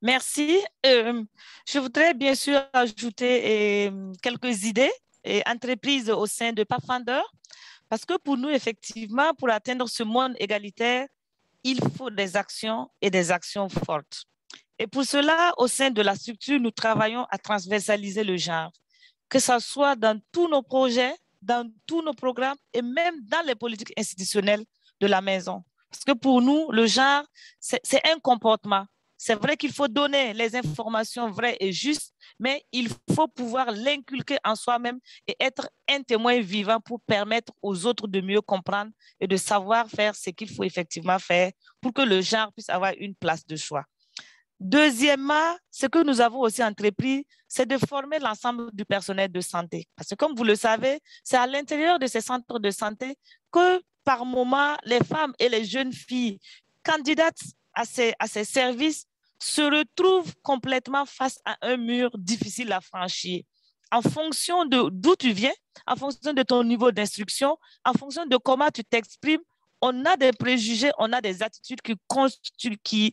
merci. je voudrais bien sûr ajouter quelques idées et entreprises au sein de Pathfinder, parce que pour nous, effectivement, pour atteindre ce monde égalitaire, il faut des actions et des actions fortes. Et pour cela, au sein de la structure, nous travaillons à transversaliser le genre, que ce soit dans tous nos projets, dans tous nos programmes et même dans les politiques institutionnelles de la maison. Parce que pour nous, le genre, c'est un comportement. C'est vrai qu'il faut donner les informations vraies et justes, mais il faut pouvoir l'inculquer en soi-même et être un témoin vivant pour permettre aux autres de mieux comprendre et de savoir faire ce qu'il faut effectivement faire pour que le genre puisse avoir une place de choix. Deuxièmement, ce que nous avons aussi entrepris, c'est de former l'ensemble du personnel de santé. Parce que comme vous le savez, c'est à l'intérieur de ces centres de santé que par moment, les femmes et les jeunes filles candidates à ces, à ces services se retrouvent complètement face à un mur difficile à franchir. En fonction de d'où tu viens, en fonction de ton niveau d'instruction, en fonction de comment tu t'exprimes, on a des préjugés, on a des attitudes qui,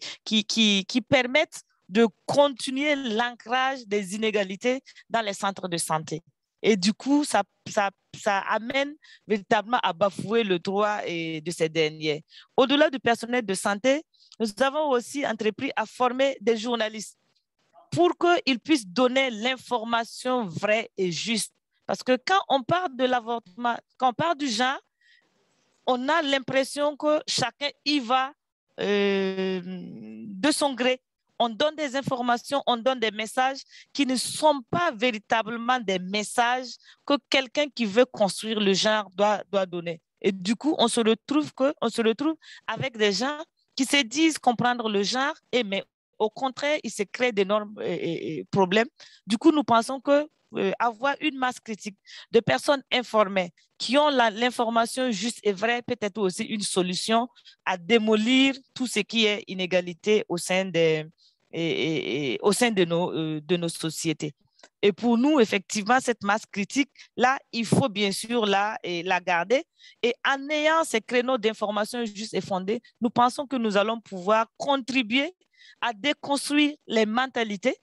permettent de continuer l'ancrage des inégalités dans les centres de santé. Et du coup, ça, ça, ça amène véritablement à bafouer le droit de ces derniers. Au-delà du personnel de santé, nous avons aussi entrepris à former des journalistes pour qu'ils puissent donner l'information vraie et juste. Parce que quand on parle de l'avortement, quand on parle du genre, on a l'impression que chacun y va euh, de son gré. On donne des informations, on donne des messages qui ne sont pas véritablement des messages que quelqu'un qui veut construire le genre doit, doit donner. Et du coup, on se retrouve que, on se retrouve avec des gens qui se disent comprendre le genre, et mais au contraire, il se crée d'énormes problèmes. Du coup, nous pensons que euh, avoir une masse critique de personnes informées qui ont l'information juste et vraie peut être aussi une solution à démolir tout ce qui est inégalité au sein, des, au sein de, nos, euh, de nos sociétés. Et pour nous, effectivement, cette masse critique, là, il faut bien sûr la, la garder. Et en ayant ces créneaux d'information justes et fondés, nous pensons que nous allons pouvoir contribuer à déconstruire les mentalités.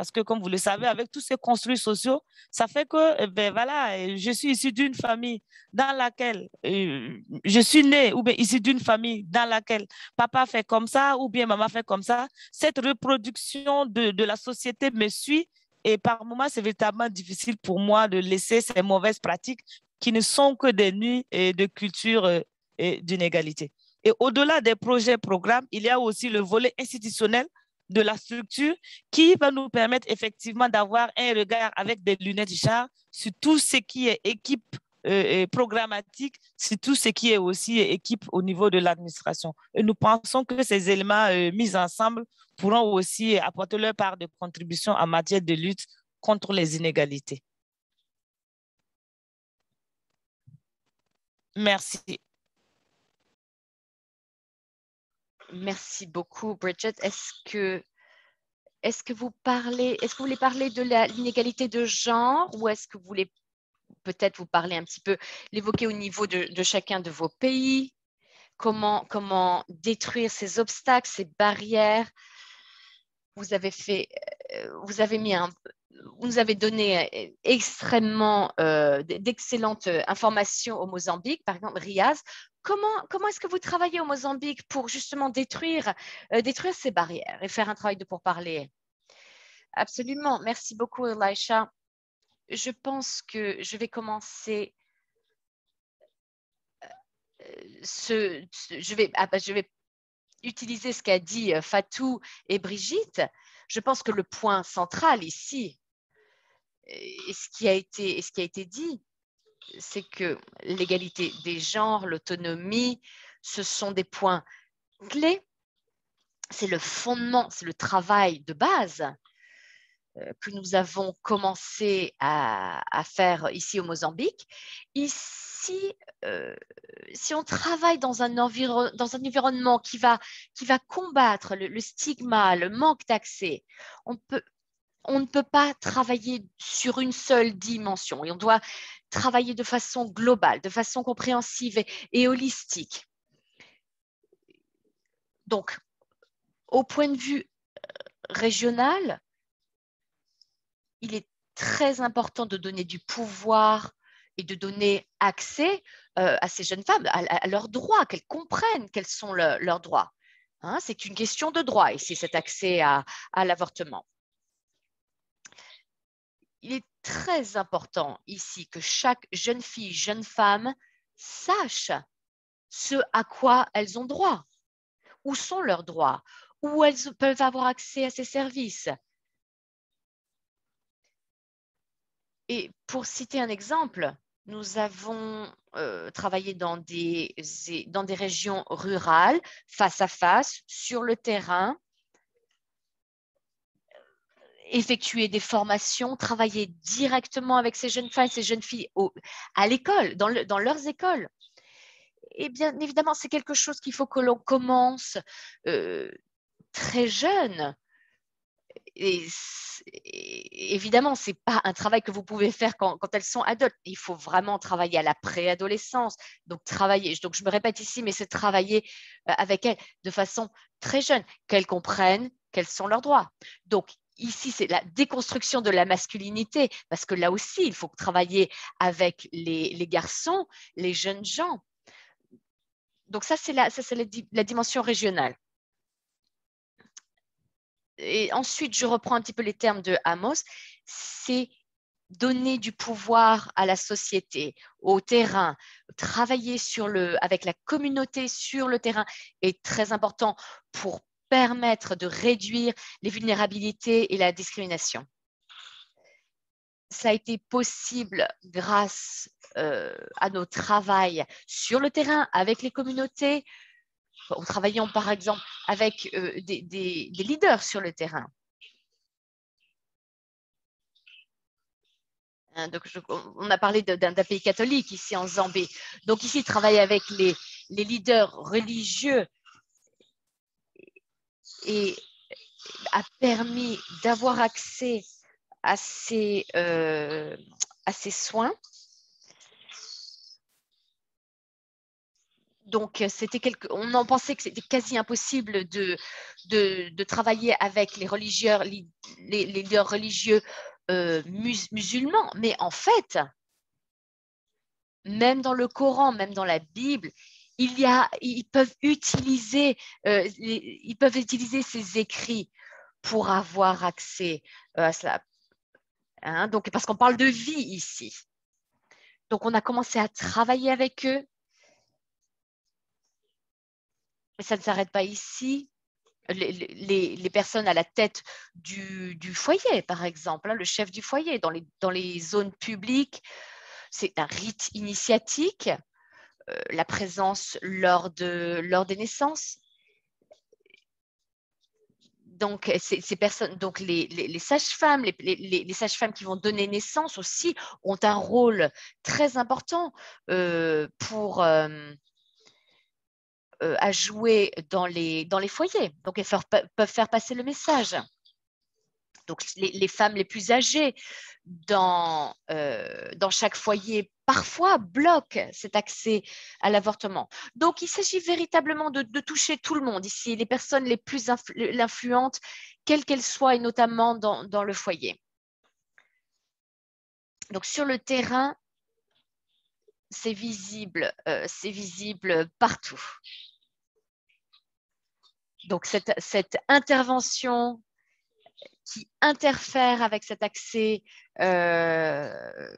Parce que, comme vous le savez, avec tous ces construits sociaux, ça fait que, eh ben voilà, je suis issu d'une famille dans laquelle euh, je suis né, ou bien issu d'une famille dans laquelle papa fait comme ça, ou bien maman fait comme ça. Cette reproduction de, la société me suit et par moments, c'est véritablement difficile pour moi de laisser ces mauvaises pratiques qui ne sont que des nuits de culture et d'inégalité. Et au-delà des projets, programmes, il y a aussi le volet institutionnel de la structure qui va nous permettre effectivement d'avoir un regard avec des lunettes char sur tout ce qui est équipe euh, programmatique, sur tout ce qui est aussi équipe au niveau de l'administration. Et nous pensons que ces éléments euh, mis ensemble pourront aussi apporter leur part de contribution en matière de lutte contre les inégalités. Merci. Merci beaucoup, Bridget. Est-ce que, est vous est-ce que vous voulez parler de l'inégalité de genre ou est-ce que vous voulez peut-être vous parler un petit peu, l'évoquer au niveau de, chacun de vos pays, comment, comment détruire ces obstacles, ces barrières? Vous avez fait, euh, vous avez mis vous nous avez donné euh, extrêmement euh, d'excellentes informations au Mozambique, par exemple Riaz. Comment, comment est-ce que vous travaillez au Mozambique pour justement détruire, détruire ces barrières et faire un travail de pourparler Absolument. Merci beaucoup, Elisha. Je pense que je vais commencer. Ce, je, vais, ah, bah, je vais utiliser ce qu'a dit euh, Fatou et Brigitte, je pense que le point central ici, et ce qui a été, ce qui a été dit, c'est que l'égalité des genres, l'autonomie, ce sont des points clés. C'est le fondement, c'est le travail de base euh, que nous avons commencé à, faire ici au Mozambique. Ici, euh, si on travaille dans un, environnement qui va, qui va combattre le, le stigma, le manque d'accès, on, on ne peut pas travailler sur une seule dimension et on doit travailler de façon globale, de façon compréhensive et, holistique. Donc, au point de vue euh, régional, il est très important de donner du pouvoir et de donner accès euh, à ces jeunes femmes, à, leurs droits, qu'elles comprennent quels sont leurs droits. Hein. c'est une question de droit ici, cet accès à l'avortement il est très important ici que chaque jeune fille, jeune femme sache ce à quoi elles ont droit, où sont leurs droits, où elles peuvent avoir accès à ces services? Et pour citer un exemple, nous avons euh, travaillé dans des, dans des régions rurales, face à face, sur le terrain, effectuer des formations, travailler directement avec ces jeunes femmes, ces jeunes filles à l'école, dans, leurs écoles. Et bien évidemment, c'est quelque chose qu'il faut que l'on commence euh, très jeune. Évidemment, ce n'est pas un travail que vous pouvez faire quand, elles sont adultes. Il faut vraiment travailler à la préadolescence. Donc, travailler, donc je me répète ici, mais c'est travailler euh, avec elles de façon très jeune, qu'elles comprennent quels sont leurs droits. Donc, ici, c'est la déconstruction de la masculinité, parce que là aussi, il faut travailler avec les, garçons, les jeunes gens. Donc ça, c'est la, dimension régionale. Et ensuite, je reprends un petit peu les termes de Amos, c'est donner du pouvoir à la société, au terrain, travailler avec la communauté sur le terrain est très important pour permettre de réduire les vulnérabilités et la discrimination. Ça a été possible grâce euh, à nos travail sur le terrain avec les communautés, en travaillant par exemple avec euh, des, leaders sur le terrain. Hein, donc on a parlé d'un pays catholique ici en Zambie. Donc ici, travailler avec les leaders religieux et a permis d'avoir accès à ces, euh, à ces soins. Donc, c'était quelque... on en pensait que c'était quasi impossible de, de, de, travailler avec les religieux, les, leaders religieux euh, musulmans. Mais en fait, même dans le Coran, même dans la Bible, euh, ils peuvent utiliser ces écrits pour avoir accès euh, à cela. Hein, donc, parce qu'on parle de vie ici. Donc, on a commencé à travailler avec eux. Mais ça ne s'arrête pas ici. Les, personnes à la tête du, foyer, par exemple, hein, le chef du foyer, dans les, zones publiques, c'est un rite initiatique la présence lors, de, lors des naissances. Donc, ces, personnes, donc les, sages-femmes, les, sages-femmes qui vont donner naissance aussi ont un rôle très important euh, pour euh, à jouer dans les, dans les foyers. Donc, elles peuvent faire passer le message. Donc, les, femmes les plus âgées dans, dans chaque foyer parfois bloquent cet accès à l'avortement. Donc, il s'agit véritablement de, toucher tout le monde ici, les personnes les plus influentes, quelles qu'elles soient, et notamment dans, le foyer. Donc, sur le terrain, c'est visible, euh, c'est visible partout. Donc, cette, cette, intervention qui interfère avec cet accès euh,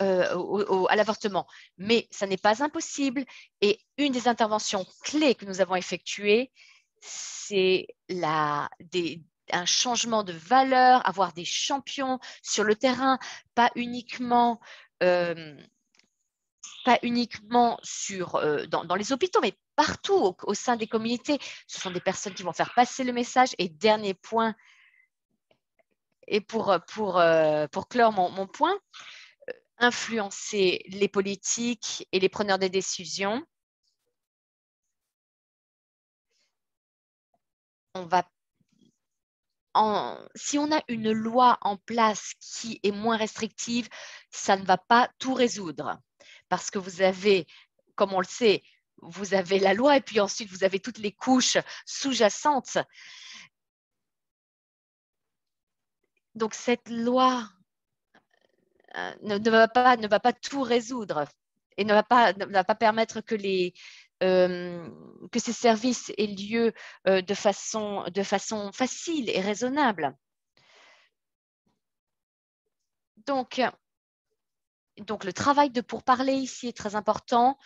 euh, à l'avortement. Mais ça n'est pas impossible. Et une des interventions clés que nous avons effectuées, c'est la, des, un changement de valeur, avoir des champions sur le terrain, pas uniquement, euh, pas uniquement sur, dans, les hôpitaux, mais partout au, sein des communautés. Ce sont des personnes qui vont faire passer le message. Et dernier point, et pour, pour, pour clore mon, mon point, influencer les politiques et les preneurs des décisions. On va si on a une loi en place qui est moins restrictive, ça ne va pas tout résoudre. Parce que vous avez, comme on le sait, vous avez la loi et puis ensuite vous avez toutes les couches sous-jacentes. Donc cette loi euh, ne, va pas, tout résoudre et ne va pas, ne pas permettre euh, que ces services aient lieu euh, de, façon, de façon facile et raisonnable. Donc, donc, le travail de pourparler ici est très important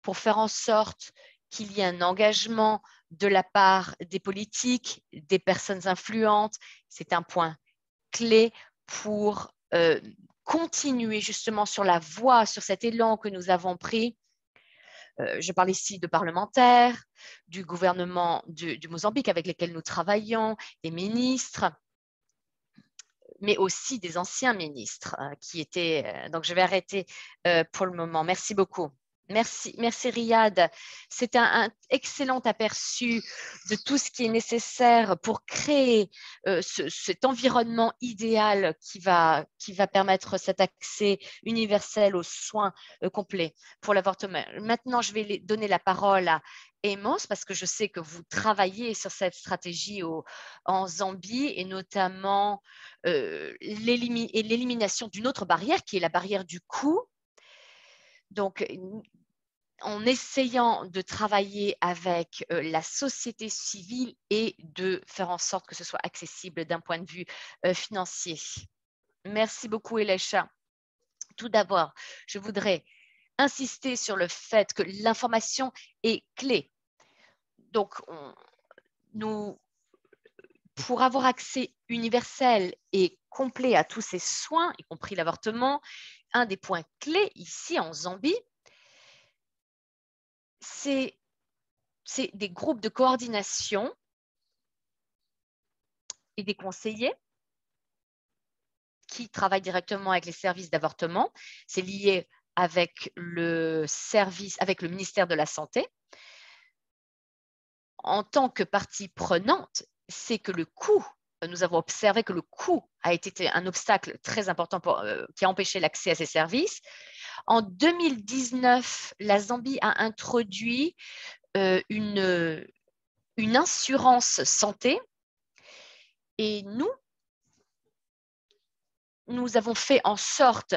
pour faire en sorte qu'il y ait un engagement de la part des politiques, des personnes influentes. C'est un point clé pour continuer justement sur la voie, sur cet élan que nous avons pris. Euh, je parle ici de parlementaires, du gouvernement du, Mozambique avec lesquels nous travaillons, des ministres, mais aussi des anciens ministres euh, qui étaient. Euh, donc, je vais arrêter pour le moment. Merci beaucoup. Merci, merci Riyad. C'est un, excellent aperçu de tout ce qui est nécessaire pour créer euh, cet environnement idéal qui va, permettre cet accès universel aux soins euh, complets pour l'avortement. Maintenant, je vais donner la parole à Amos parce que je sais que vous travaillez sur cette stratégie en Zambie et notamment euh, l'élimination d'une autre barrière qui est la barrière du coût donc, en essayant de travailler avec euh, la société civile et de faire en sorte que ce soit accessible d'un point de vue euh, financier. Merci beaucoup, Elisha. Tout d'abord, je voudrais insister sur le fait que l'information est clé. Donc, nous, pour avoir accès universel et complet à tous ces soins, y compris l'avortement, un des points clés ici en Zambie, c'est des groupes de coordination et des conseillers qui travaillent directement avec les services d'avortement. C'est lié avec le ministère de la Santé. En tant que partie prenante, c'est que le coût nous avons observé que le coût a été un obstacle très important euh, qui a empêché l'accès à ces services. En 2019, la Zambie a introduit euh, une, une assurance santé et nous, nous avons fait en sorte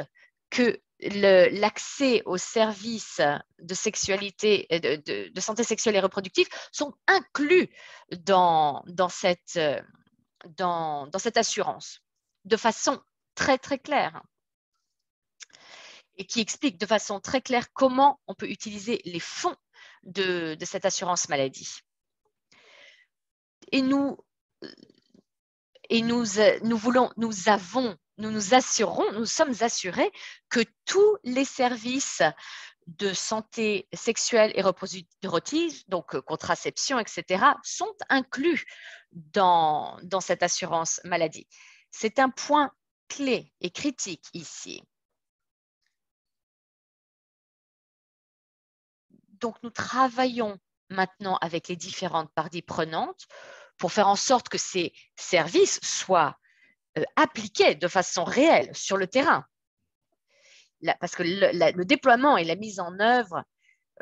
que l'accès aux services de sexualité, de, santé sexuelle et reproductive sont inclus dans, dans cette, dans, cette assurance de façon très, très claire et qui explique de façon très claire comment on peut utiliser les fonds de, cette assurance maladie. Et nous, et nous, nous voulons, nous avons, nous nous assurons, nous sommes assurés que tous les services de santé sexuelle et reproductive, donc euh, contraception, etc., sont inclus dans, dans cette assurance maladie. C'est un point clé et critique ici. Donc, nous travaillons maintenant avec les différentes parties prenantes pour faire en sorte que ces services soient euh, appliqués de façon réelle sur le terrain parce que le, déploiement et la mise en œuvre,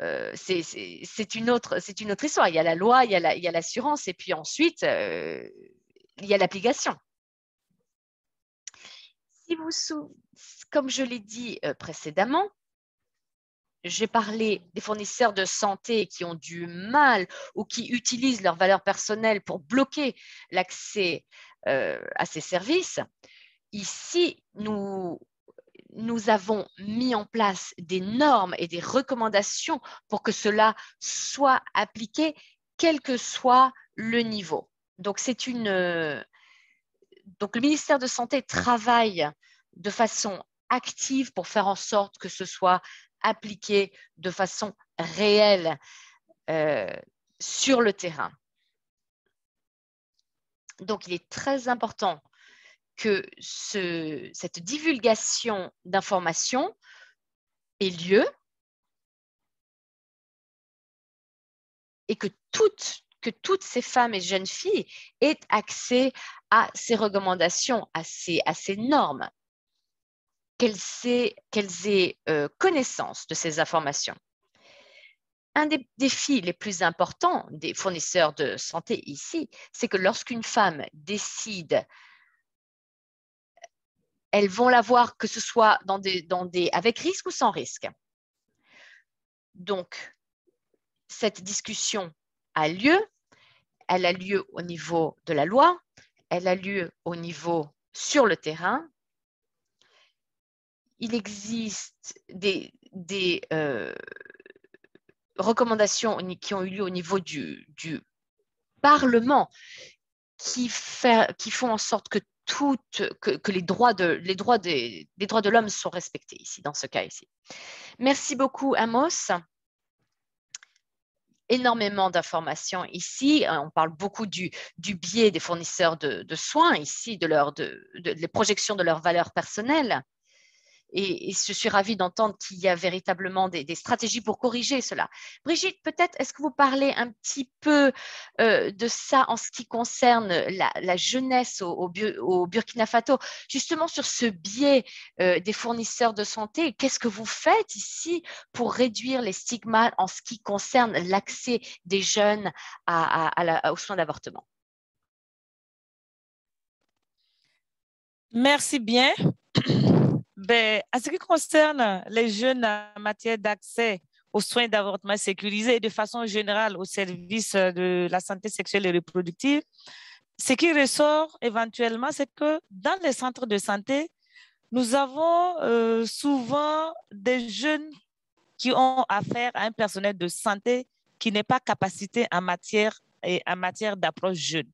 euh, c'est une, autre, une autre histoire. Il y a la loi, il y a l'assurance, et puis ensuite, euh, il y a l'application. Comme je l'ai dit euh, précédemment, j'ai parlé des fournisseurs de santé qui ont du mal ou qui utilisent leurs valeurs personnelles pour bloquer l'accès à ces services. Ici, nous, nous avons mis en place des normes et des recommandations pour que cela soit appliqué, quel que soit le niveau. Donc, c'est une, donc le ministère de Santé travaille de façon active pour faire en sorte que ce soit appliqué de façon réelle euh, sur le terrain. Donc, il est très important que cette divulgation d'informations ait lieu et que toutes, ces femmes et jeunes filles aient accès à ces recommandations, à ces, à ces normes, qu'elles aient, euh, connaissance de ces informations. Un des défis les plus importants des fournisseurs de santé ici, c'est que lorsqu'une femme décide elles vont l'avoir que ce soit dans des, avec risque ou sans risque. Donc, cette discussion a lieu, elle a lieu au niveau de la loi, elle a lieu au niveau sur le terrain. Il existe des, euh, recommandations qui ont eu lieu au niveau du, Parlement qui font en sorte que que, les droits de, des, droits de l'homme sont respectés ici, dans ce cas ici. Merci beaucoup, Amos. Énormément d'informations ici. On parle beaucoup du, biais des fournisseurs de, soins ici, de, leur, de, de, les projections de leurs valeurs personnelles. Et, je suis ravie d'entendre qu'il y a véritablement des, stratégies pour corriger cela. Brigitte, peut-être est-ce que vous parlez un petit peu euh, de ça en ce qui concerne la, jeunesse au, Burkina Faso, justement sur ce biais euh, des fournisseurs de santé. Qu'est-ce que vous faites ici pour réduire les stigmates en ce qui concerne l'accès des jeunes aux soins d'avortement? Merci bien. Ben, en ce qui concerne les jeunes en matière d'accès aux soins d'avortement sécurisés et de façon générale au service de la santé sexuelle et reproductive, ce qui ressort éventuellement, c'est que dans les centres de santé, nous avons euh, souvent des jeunes qui ont affaire à un personnel de santé qui n'est pas capacité en matière, et en matière d'approche jeune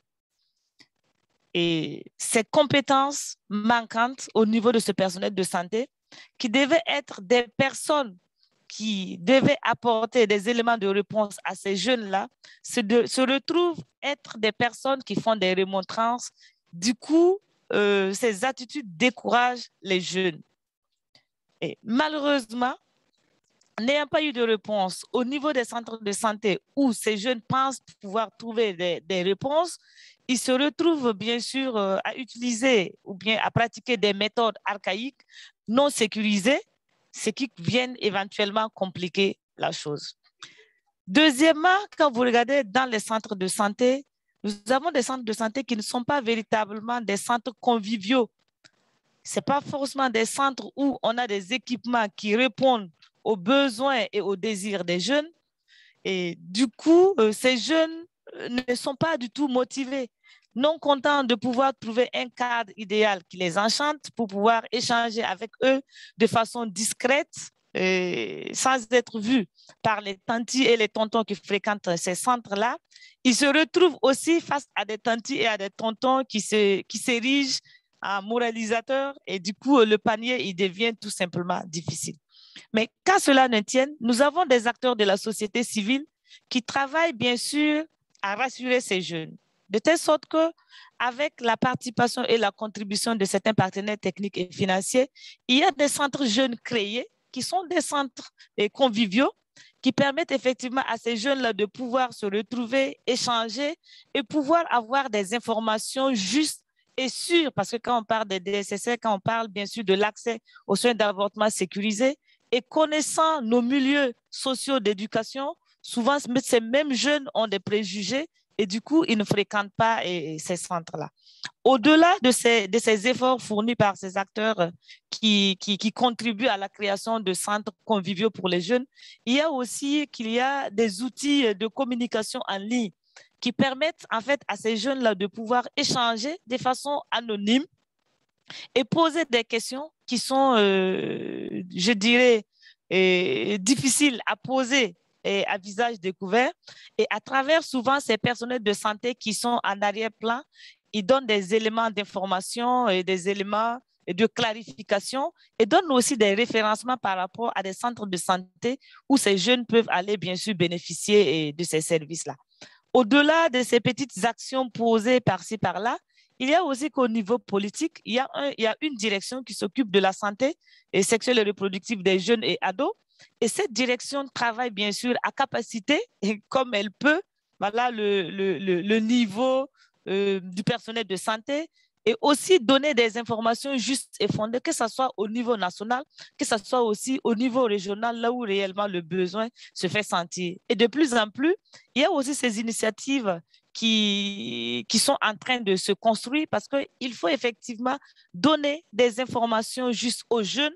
et ces compétences manquantes au niveau de ce personnel de santé qui devaient être des personnes qui devaient apporter des éléments de réponse à ces jeunes-là se, se retrouvent être des personnes qui font des remontrances. Du coup, euh, ces attitudes découragent les jeunes. Et malheureusement, n'ayant pas eu de réponse au niveau des centres de santé où ces jeunes pensent pouvoir trouver des réponses, ils se retrouvent bien sûr euh, à utiliser ou bien à pratiquer des méthodes archaïques non sécurisées, ce qui vient éventuellement compliquer la chose. Deuxièmement, quand vous regardez dans les centres de santé, nous avons des centres de santé qui ne sont pas véritablement des centres conviviaux. Ce n'est pas forcément des centres où on a des équipements qui répondent aux besoins et aux désirs des jeunes. Et du coup, euh, ces jeunes ne sont pas du tout motivés, non contents de pouvoir trouver un cadre idéal qui les enchante pour pouvoir échanger avec eux de façon discrète, euh, sans être vus par les tantis et les tontons qui fréquentent ces centres-là. Ils se retrouvent aussi face à des tantis et à des tontons qui s'érigent qui en moralisateurs et du coup, le panier, il devient tout simplement difficile. Mais qu'à cela ne tienne, nous avons des acteurs de la société civile qui travaillent bien sûr à rassurer ces jeunes, de telle sorte que, avec la participation et la contribution de certains partenaires techniques et financiers, il y a des centres jeunes créés qui sont des centres conviviaux qui permettent effectivement à ces jeunes-là de pouvoir se retrouver, échanger et pouvoir avoir des informations justes et sûres, parce que quand on parle des DSSR, quand on parle bien sûr de l'accès aux soins d'avortement sécurisés, et connaissant nos milieux sociaux d'éducation, souvent ces mêmes jeunes ont des préjugés et du coup, ils ne fréquentent pas ces centres-là. Au-delà de ces, efforts fournis par ces acteurs qui, qui, contribuent à la création de centres conviviaux pour les jeunes, il y a aussi qu'il y a des outils de communication en ligne qui permettent en fait à ces jeunes-là de pouvoir échanger de façon anonyme et poser des questions qui sont, euh, je dirais, euh, difficiles à poser et à visage découvert. Et à travers souvent ces personnels de santé qui sont en arrière-plan, il donne des éléments d'information et des éléments de clarification et donne aussi des référencements par rapport à des centres de santé où ces jeunes peuvent aller, bien sûr, bénéficier de ces services-là. Au-delà de ces petites actions posées par-ci, par-là, il y a aussi qu'au niveau politique, il y, a il y a une direction qui s'occupe de la santé et sexuelle et reproductive des jeunes et ados. Et cette direction travaille bien sûr à capacité, comme elle peut, voilà le, le, le, niveau euh, du personnel de santé, et aussi donner des informations justes et fondées, que ce soit au niveau national, que ce soit aussi au niveau régional, là où réellement le besoin se fait sentir. Et de plus en plus, il y a aussi ces initiatives qui, qui sont en train de se construire parce qu'il faut effectivement donner des informations justes aux jeunes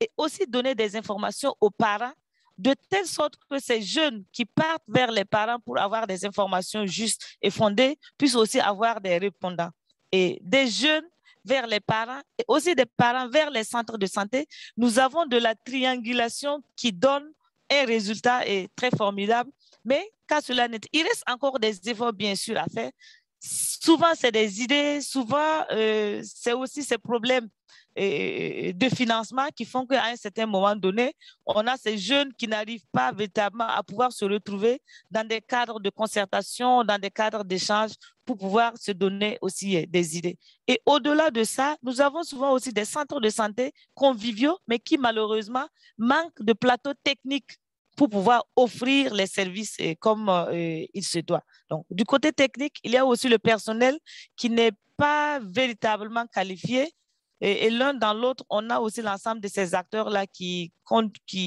et aussi donner des informations aux parents de telle sorte que ces jeunes qui partent vers les parents pour avoir des informations justes et fondées puissent aussi avoir des répondants et des jeunes vers les parents et aussi des parents vers les centres de santé, nous avons de la triangulation qui donne un résultat très formidable. Mais qu'à cela n'est, il reste encore des efforts bien sûr à faire. Souvent, c'est des idées, souvent, euh, c'est aussi ces problèmes de financement qui font qu'à un certain moment donné, on a ces jeunes qui n'arrivent pas véritablement à pouvoir se retrouver dans des cadres de concertation, dans des cadres d'échange pour pouvoir se donner aussi euh, des idées. Et au-delà de ça, nous avons souvent aussi des centres de santé conviviaux, mais qui malheureusement manquent de plateaux techniques pour pouvoir offrir les services euh, comme euh, il se doit. Donc, du côté technique, il y a aussi le personnel qui n'est pas véritablement qualifié et, l'un dans l'autre, on a aussi l'ensemble de ces acteurs-là qui,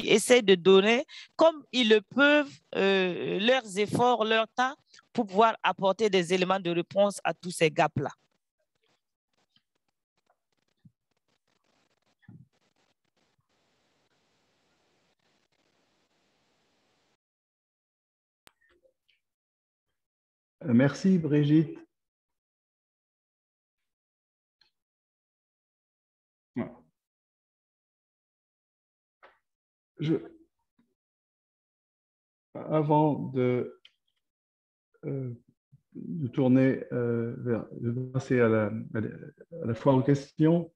essaient de donner, comme ils le peuvent, euh, leurs efforts, leur temps pour pouvoir apporter des éléments de réponse à tous ces gaps-là. Merci Brigitte. Avant de, euh, tourner euh, vers, passer à la, à la foire aux questions,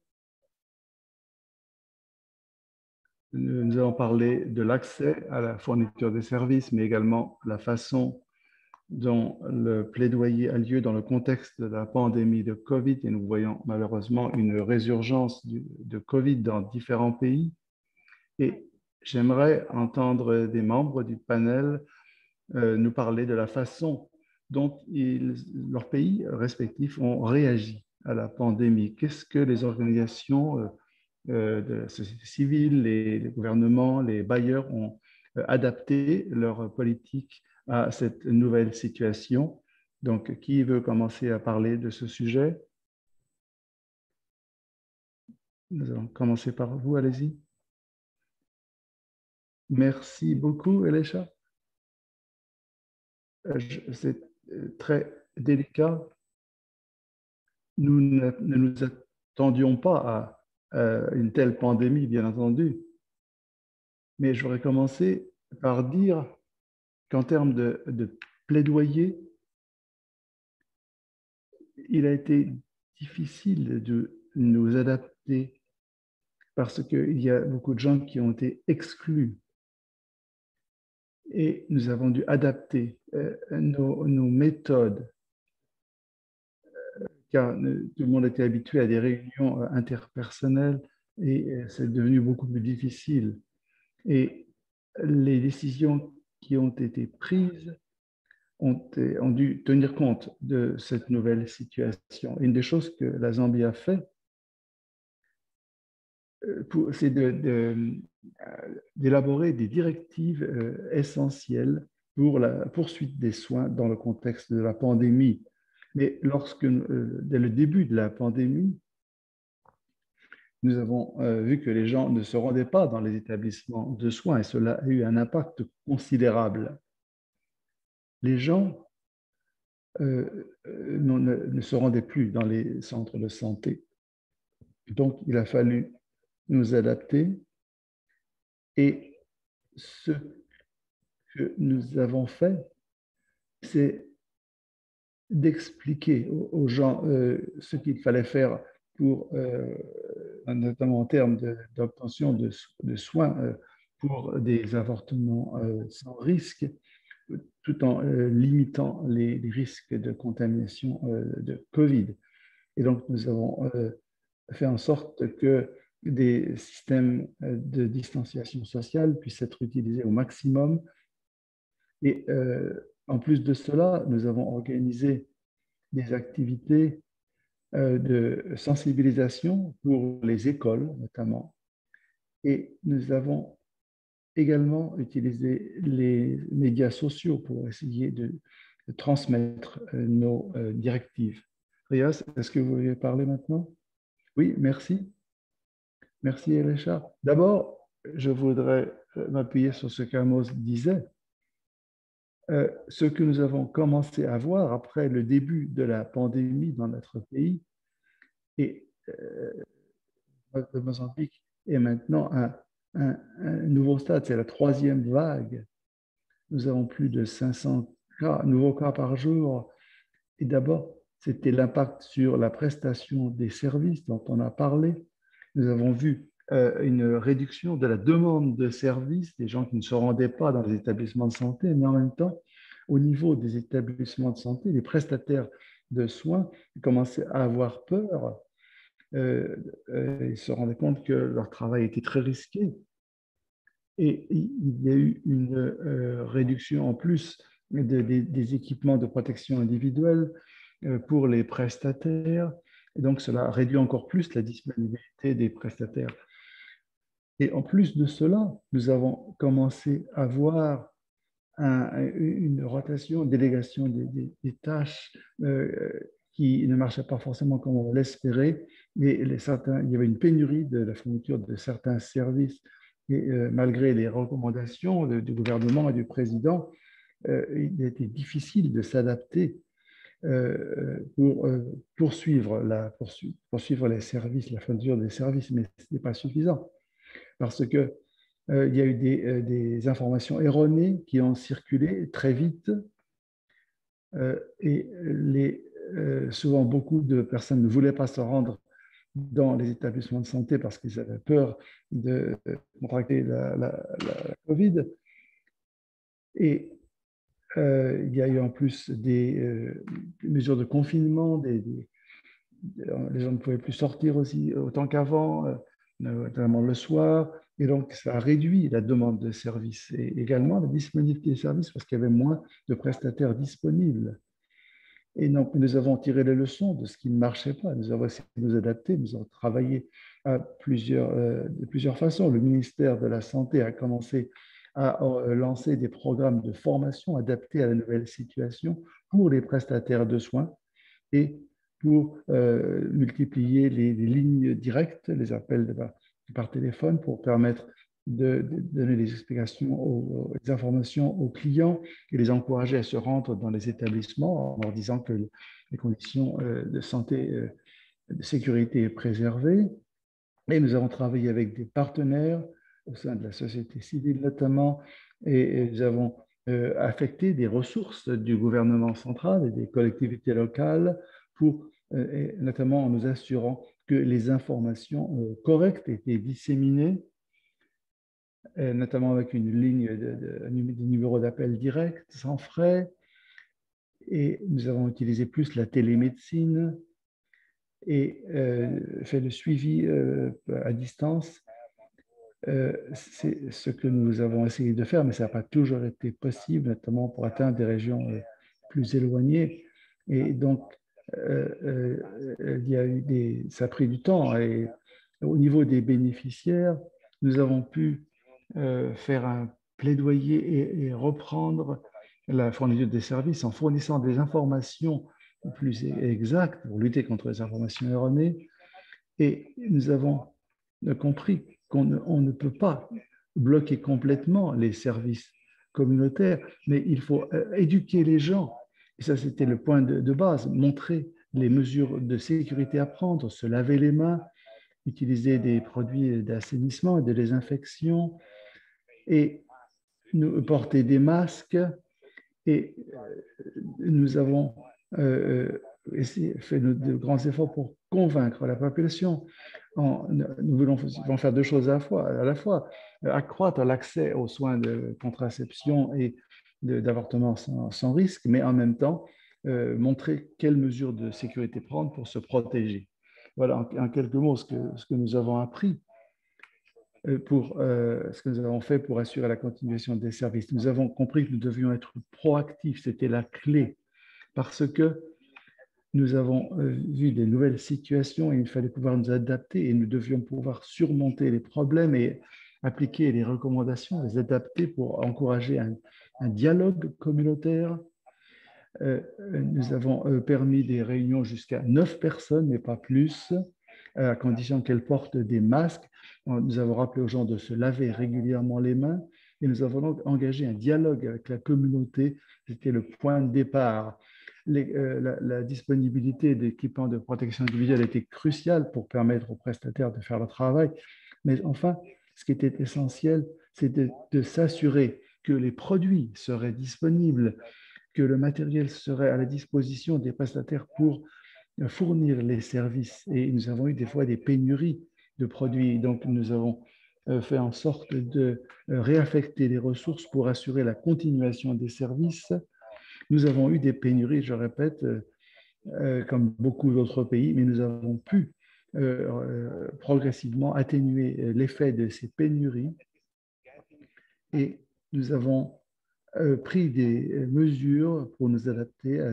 nous allons parler de l'accès à la fourniture des services, mais également la façon dont le plaidoyer a lieu dans le contexte de la pandémie de Covid. Et nous voyons malheureusement une résurgence de Covid dans différents pays. Et J'aimerais entendre des membres du panel euh, nous parler de la façon dont leurs pays respectifs ont réagi à la pandémie. Qu'est-ce que les organisations euh, euh, de la société civile, les, gouvernements, les bailleurs ont adapté leur politique à cette nouvelle situation? Donc, qui veut commencer à parler de ce sujet? Nous allons commencer par vous, allez-y. Merci beaucoup, Elisha. Euh, c'est euh, très délicat. Nous ne, nous attendions pas à, une telle pandémie, bien entendu. Mais j'aurais commencé par dire qu'en termes de, de plaidoyer, il a été difficile de nous adapter parce qu'il y a beaucoup de gens qui ont été exclus et nous avons dû adapter euh, nos, méthodes euh, car tout le monde était habitué à des réunions euh, interpersonnelles et c'est devenu beaucoup plus difficile. Et les décisions qui ont été prises ont, ont dû tenir compte de cette nouvelle situation. Une des choses que la Zambie a fait, c'est d'élaborer des directives euh, essentielles pour la poursuite des soins dans le contexte de la pandémie. Mais lorsque, euh, dès le début de la pandémie, nous avons euh, vu que les gens ne se rendaient pas dans les établissements de soins et cela a eu un impact considérable. Les gens ne se rendaient plus dans les centres de santé. Donc, il a fallu nous adapter. Et ce que nous avons fait, c'est d'expliquer aux, gens ce qu'il fallait faire pour, notamment en termes d'obtention de, soins pour des avortements sans risque, tout en limitant les, risques de contamination de Covid. Et donc, nous avons fait en sorte que des systèmes euh, de distanciation sociale puissent être utilisés au maximum. Et euh, en plus de cela, nous avons organisé des activités euh, de sensibilisation pour les écoles notamment. Et nous avons également utilisé les médias sociaux pour essayer de, transmettre nos directives. Rias, est-ce que vous voulez parler maintenant? Oui, merci. Merci, Elisha. D'abord, je voudrais euh, m'appuyer sur ce qu'Amos disait. Euh, ce que nous avons commencé à voir après le début de la pandémie dans notre pays et euh, Mozambique est maintenant un, nouveau stade, c'est la troisième vague. Nous avons plus de 500 cas, nouveaux cas par jour. Et d'abord, c'était l'impact sur la prestation des services dont on a parlé nous avons vu euh, une réduction de la demande de services des gens qui ne se rendaient pas dans les établissements de santé, mais en même temps, au niveau des établissements de santé, les prestataires de soins commençaient à avoir peur. Euh, euh, ils se rendaient compte que leur travail était très risqué. Et il y a eu une réduction en plus des équipements de protection individuelle pour les prestataires. Et donc, cela réduit encore plus la disponibilité des prestataires. Et en plus de cela, nous avons commencé à voir une rotation, une délégation des, tâches euh, qui ne marchaient pas forcément comme on l'espérait. Les certains, il y avait une pénurie de la fourniture de certains services. Et euh, malgré les recommandations du gouvernement et du président, euh, il était difficile de s'adapter pour euh, poursuivre, la, poursuivre les services, la fourniture des services, mais ce n'est pas suffisant parce que euh, il y a eu des, des, informations erronées qui ont circulé très vite et les, souvent beaucoup de personnes ne voulaient pas se rendre dans les établissements de santé parce qu'ils avaient peur de contracter la Covid. Et euh, il y a eu en plus des, euh, mesures de confinement, les gens ne pouvaient plus sortir aussi autant qu'avant, euh, notamment le soir, et donc ça a réduit la demande de services et également la disponibilité des services parce qu'il y avait moins de prestataires disponibles. Et donc nous avons tiré les leçons de ce qui ne marchait pas, nous avons essayé de nous adapter, nous avons travaillé à plusieurs, de plusieurs façons. Le ministère de la Santé a commencé à euh, lancer des programmes de formation adaptés à la nouvelle situation pour les prestataires de soins et pour euh, multiplier les, lignes directes, les appels par téléphone pour permettre de, donner des explications, des informations aux clients et les encourager à se rendre dans les établissements en leur disant que les conditions euh, de santé, de sécurité est préservées. Et nous avons travaillé avec des partenaires au sein de la société civile notamment, et, nous avons euh, affecté des ressources du gouvernement central et des collectivités locales pour, euh, notamment en nous assurant que les informations euh, correctes étaient disséminées, notamment avec une ligne de, de, de numéro d'appel direct sans frais. Et nous avons utilisé plus la télémédecine et fait le suivi à distance euh, c'est ce que nous avons essayé de faire, mais ça n'a pas toujours été possible, notamment pour atteindre des régions euh, plus éloignées. Et donc, euh, il y a eu des, ça a pris du temps. Et au niveau des bénéficiaires, nous avons pu faire un plaidoyer et, reprendre la fourniture des services en fournissant des informations plus exactes pour lutter contre les informations erronées. Et nous avons compris qu'on ne, peut pas bloquer complètement les services communautaires, mais il faut euh, éduquer les gens. Et ça, c'était le point de, base, montrer les mesures de sécurité à prendre, se laver les mains, utiliser des produits d'assainissement et de désinfection, et porter des masques. Et euh, nous avons fait de, grands efforts pour convaincre la population. nous voulons faire deux choses à la fois, à la fois accroître l'accès aux soins de contraception et d'avortement sans, risque, mais en même temps montrer quelles mesures de sécurité prendre pour se protéger. Voilà en, quelques mots ce que, nous avons appris pour ce que nous avons fait pour assurer la continuation des services. Nous avons compris que nous devions être proactifs, c'était la clé, parce que nous avons euh, vu des nouvelles situations et il fallait pouvoir nous adapter et nous devions pouvoir surmonter les problèmes et appliquer les recommandations, les adapter pour encourager un, dialogue communautaire. Euh, nous avons euh, permis des réunions jusqu'à neuf personnes, mais pas plus, à condition qu'elles portent des masques. Nous avons rappelé aux gens de se laver régulièrement les mains et nous avons donc engagé un dialogue avec la communauté. C'était le point de départ. Euh, la, disponibilité d'équipements de protection individuelle était cruciale pour permettre aux prestataires de faire le travail. Mais enfin, ce qui était essentiel, c'était de, s'assurer que les produits seraient disponibles, que le matériel serait à la disposition des prestataires pour fournir les services. Et nous avons eu des fois des pénuries de produits. Donc, nous avons euh, fait en sorte de euh, réaffecter les ressources pour assurer la continuation des services nous avons eu des pénuries, je répète, euh, euh, comme beaucoup d'autres pays, mais nous avons pu euh, progressivement atténuer l'effet de ces pénuries et nous avons pris des mesures pour nous adapter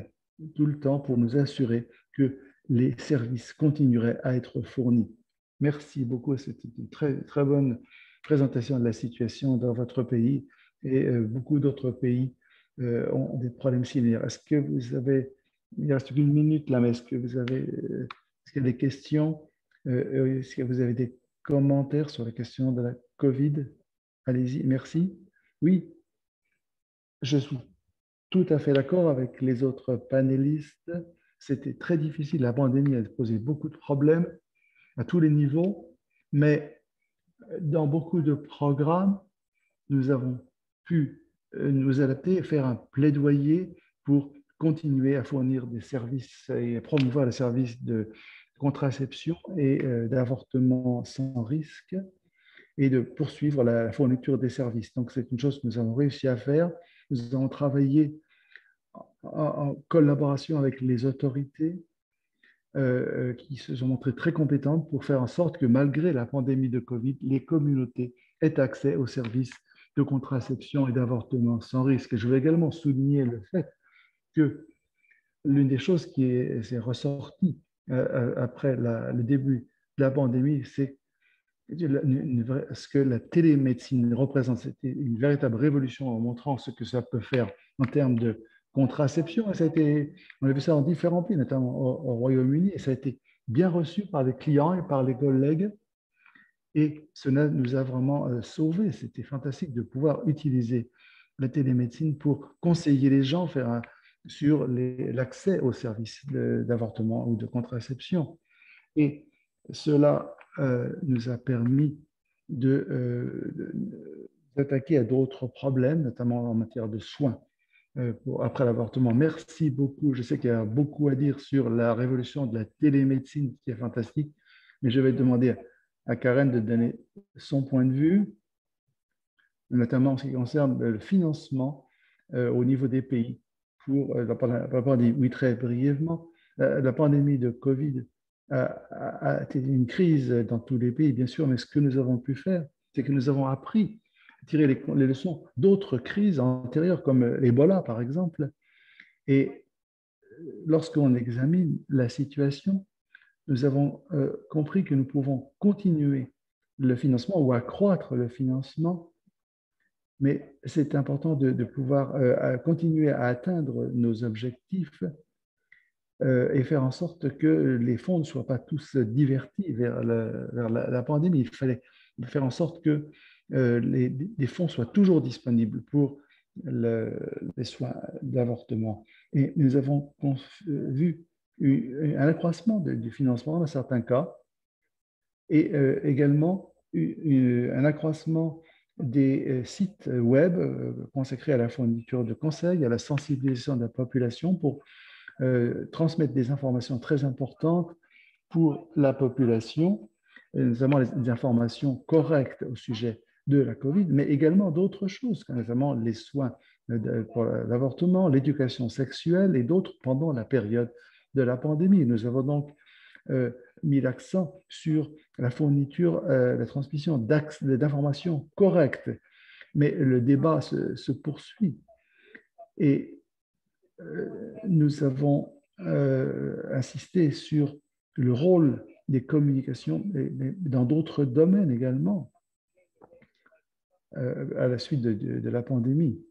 tout le temps pour nous assurer que les services continueraient à être fournis. Merci beaucoup. C'était une très, très bonne présentation de la situation dans votre pays et beaucoup d'autres pays euh, ont des problèmes similaires. Est-ce que vous avez, il reste une minute là, mais est-ce que vous avez, euh, est-ce qu'il y a des questions euh, Est-ce que vous avez des commentaires sur la question de la COVID? Allez-y, merci. Oui, je suis tout à fait d'accord avec les autres panélistes. C'était très difficile. La pandémie a posé beaucoup de problèmes à tous les niveaux, mais dans beaucoup de programmes, nous avons pu euh, nous adapter faire un plaidoyer pour continuer à fournir des services et promouvoir les services de contraception et euh, d'avortement sans risque et de poursuivre la fourniture des services. Donc c'est une chose que nous avons réussi à faire. Nous avons travaillé en collaboration avec les autorités euh, qui se sont montrées très compétentes pour faire en sorte que malgré la pandémie de Covid, les communautés aient accès aux services de contraception et d'avortement sans risque. je veux également souligner le fait que l'une des choses qui est, ressortie euh, euh, après le début de la pandémie, c'est ce que la télémédecine représente. C'était une véritable révolution en montrant ce que ça peut faire en termes de contraception. Et ça a été, on a vu ça en différents pays, notamment au Royaume-Uni, et ça a été bien reçu par les clients et par les collègues et cela nous a vraiment euh, sauvés. C'était fantastique de pouvoir utiliser la télémédecine pour conseiller les gens sur l'accès aux services d'avortement ou de contraception. Et cela euh, nous a permis d'attaquer de, à d'autres problèmes, notamment en matière de soins euh, après l'avortement. Merci beaucoup. Je sais qu'il y a beaucoup à dire sur la révolution de la télémédecine qui est fantastique, mais je vais demander à Karen de donner son point de vue, notamment en ce qui concerne le financement euh, au niveau des pays. Pour euh, la, pandémie, oui, très brièvement, la, pandémie de Covid a, été une crise dans tous les pays, bien sûr, mais ce que nous avons pu faire, c'est que nous avons appris à tirer les, leçons d'autres crises antérieures, comme l'Ebola, par exemple. Et lorsqu'on examine la situation, nous avons euh, compris que nous pouvons continuer le financement ou accroître le financement, mais c'est important de, pouvoir euh, continuer à atteindre nos objectifs euh, et faire en sorte que les fonds ne soient pas tous divertis vers, la, pandémie. Il fallait faire en sorte que les, les, fonds soient toujours disponibles pour les soins d'avortement. Et nous avons vu un accroissement du financement dans certains cas et euh, également un accroissement des euh, sites web euh, consacrés à la fourniture de conseils, à la sensibilisation de la population pour transmettre des informations très importantes pour la population, notamment les informations correctes au sujet de la COVID, mais également d'autres choses, notamment les soins pour l'avortement, l'éducation sexuelle et d'autres pendant la période de la pandémie. Nous avons donc euh, mis l'accent sur la fourniture, euh, la transmission d'informations correctes. Mais le débat se, poursuit. Et euh, nous avons insisté sur le rôle des communications dans d'autres domaines également à la suite de la pandémie.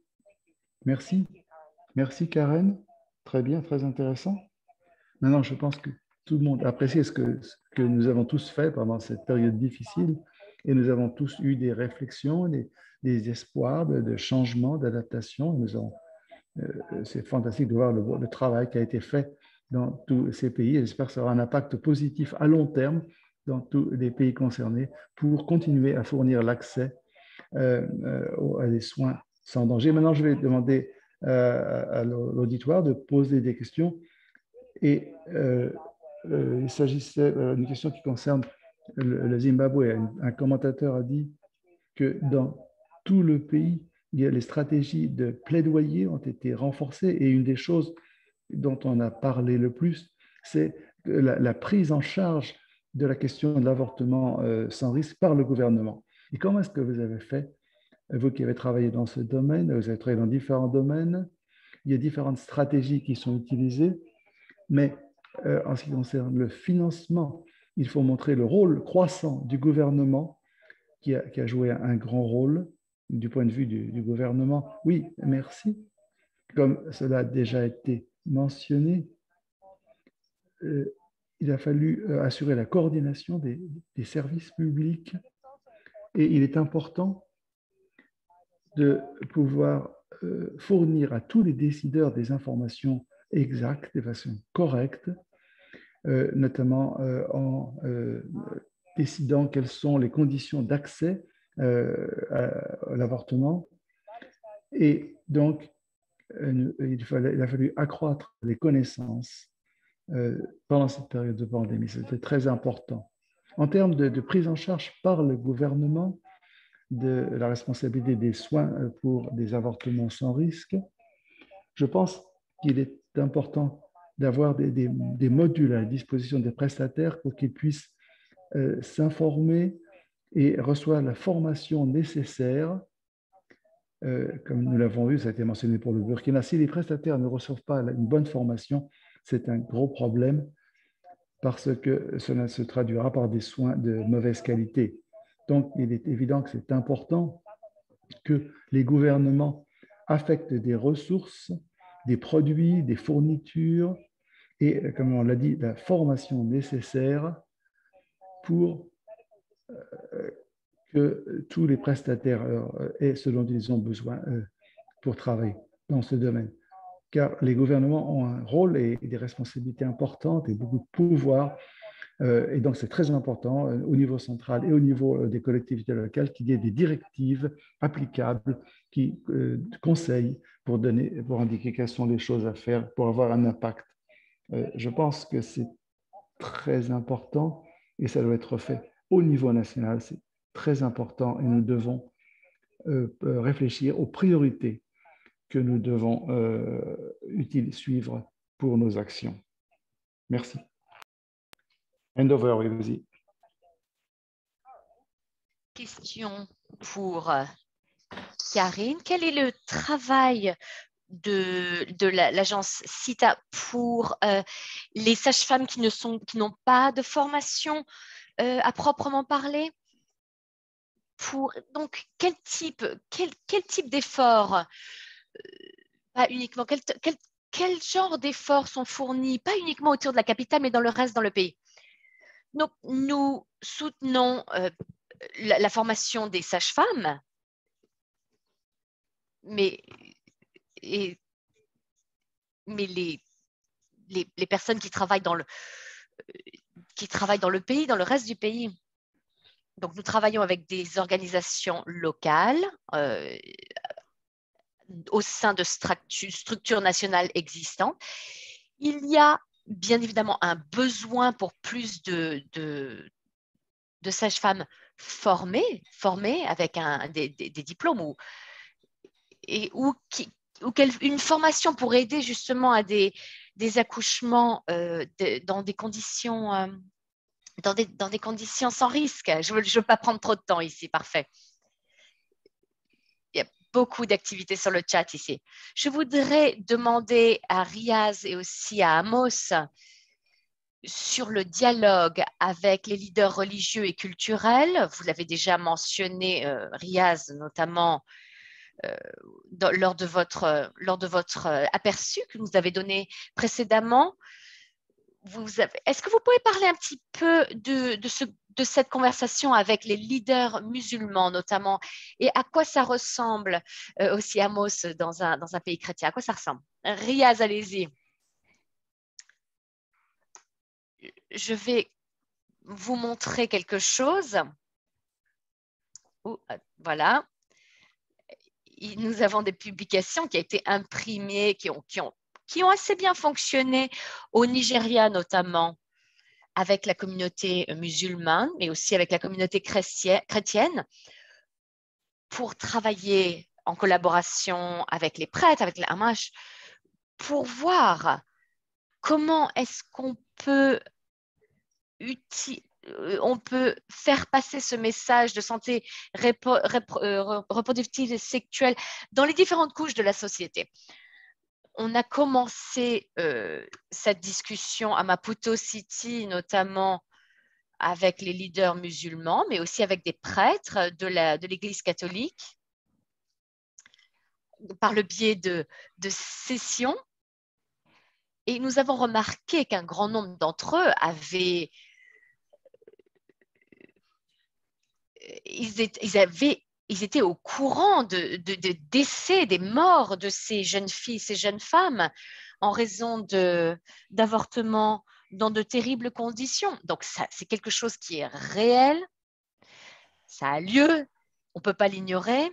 Merci. Merci Karen. Très bien, très intéressant. Maintenant, je pense que tout le monde apprécie ce que, nous avons tous fait pendant cette période difficile et nous avons tous eu des réflexions, des, espoirs de, changement, d'adaptation. Euh, c'est fantastique de voir le, travail qui a été fait dans tous ces pays. J'espère que ça aura un impact positif à long terme dans tous les pays concernés pour continuer à fournir l'accès euh, euh, à des soins sans danger. Maintenant, je vais demander à l'auditoire de poser des questions. Et euh, euh, il s'agissait d'une question qui concerne le, Zimbabwe. Un, commentateur a dit que dans tout le pays, les stratégies de plaidoyer ont été renforcées et une des choses dont on a parlé le plus, c'est la, prise en charge de la question de l'avortement sans risque par le gouvernement. Et comment est-ce que vous avez fait vous qui avez travaillé dans ce domaine, vous avez travaillé dans différents domaines, il y a différentes stratégies qui sont utilisées, mais euh, en ce qui concerne le financement, il faut montrer le rôle croissant du gouvernement qui a, joué un grand rôle du point de vue du, gouvernement. Oui, merci. Comme cela a déjà été mentionné, euh, il a fallu euh, assurer la coordination des, services publics et il est important de pouvoir fournir à tous les décideurs des informations exactes, de façon correcte, euh, notamment euh, en décidant quelles sont les conditions d'accès à, l'avortement. Et donc, il, a fallu accroître les connaissances pendant cette période de pandémie. C'était très important. En termes de, prise en charge par le gouvernement, de la responsabilité des soins euh, pour des avortements sans risque, je pense qu'il est important d'avoir des, modules à la disposition des prestataires pour qu'ils puissent euh, s'informer et reçoivent la formation nécessaire. Euh, comme nous l'avons vu, ça a été mentionné pour le Burkina, si les prestataires ne reçoivent pas une bonne formation, c'est un gros problème parce que cela se traduira par des soins de mauvaise qualité. Donc, il est évident que c'est important que les gouvernements affectent des ressources, des produits, des fournitures et, comme on l'a dit, la formation nécessaire pour euh, que tous les prestataires euh, aient ce dont ils ont besoin euh, pour travailler dans ce domaine. Car les gouvernements ont un rôle et des responsabilités importantes et beaucoup de pouvoir euh, et donc, c'est très important euh, au niveau central et au niveau euh, des collectivités locales qu'il y ait des directives applicables qui conseillent pour, donner, pour indiquer quelles sont les choses à faire pour avoir un impact. je pense que c'est très important et ça doit être fait au niveau national. C'est très important et nous devons réfléchir aux priorités que nous devons suivre pour nos actions. Merci. Question pour euh, Karine. Quel est le travail de, de l'agence CITA pour euh, les sages-femmes qui n'ont pas de formation euh, à proprement parler? Pour, donc, quel type, quel, quel type pas uniquement, quel, quel, quel genre d'efforts sont fournis, pas uniquement autour de la capitale, mais dans le reste dans le pays? Nous, nous soutenons euh, la, formation des sages-femmes, mais, les, personnes qui travaillent, dans le, travaillent dans le pays, dans le reste du pays. Donc, nous travaillons avec des organisations locales euh, au sein de structures nationales existantes Il y a bien évidemment un besoin pour plus de, de, sages-femmes formées, formées avec des, diplômes ou, une formation pour aider justement à des, accouchements euh, dans des conditions euh, dans, des, conditions sans risque. Je ne veux, pas prendre trop de temps ici, parfait. Beaucoup d'activités sur le chat ici. Je voudrais demander à Riaz et aussi à Amos sur le dialogue avec les leaders religieux et culturels. Vous l'avez déjà mentionné, euh, Riaz notamment, euh, lors, de votre, lors de votre euh, aperçu que vous avez donné précédemment. Est-ce que vous pouvez parler un petit peu de, de, ce, de, cette conversation avec les leaders musulmans notamment et à quoi ça ressemble aussi Amos dans un, dans un pays chrétien? À quoi ça ressemble? Riaz, allez-y. je vais vous montrer quelque chose. Euh, voilà. Nous avons des publications qui ont été imprimées, qui ont, qui ont, qui ont assez bien fonctionné au Nigeria notamment, avec la communauté musulmane, mais aussi avec la communauté chrétienne, pour travailler en collaboration avec les prêtres, avec les Hamash, pour voir comment est-ce qu'on peut euh, on peut faire passer ce message de santé euh, reproductive et sexuelle dans les différentes couches de la société. On a commencé euh, cette discussion à Maputo City, notamment avec les leaders musulmans, mais aussi avec des prêtres de l'Église catholique, par le biais de, de sessions. Et nous avons remarqué qu'un grand nombre d'entre eux avaient ils, avaient, ils étaient au courant de, décès, des morts de ces jeunes filles, ces jeunes femmes en raison d'avortements dans de terribles conditions. Donc, c'est quelque chose qui est réel, ça a lieu, on ne peut pas l'ignorer.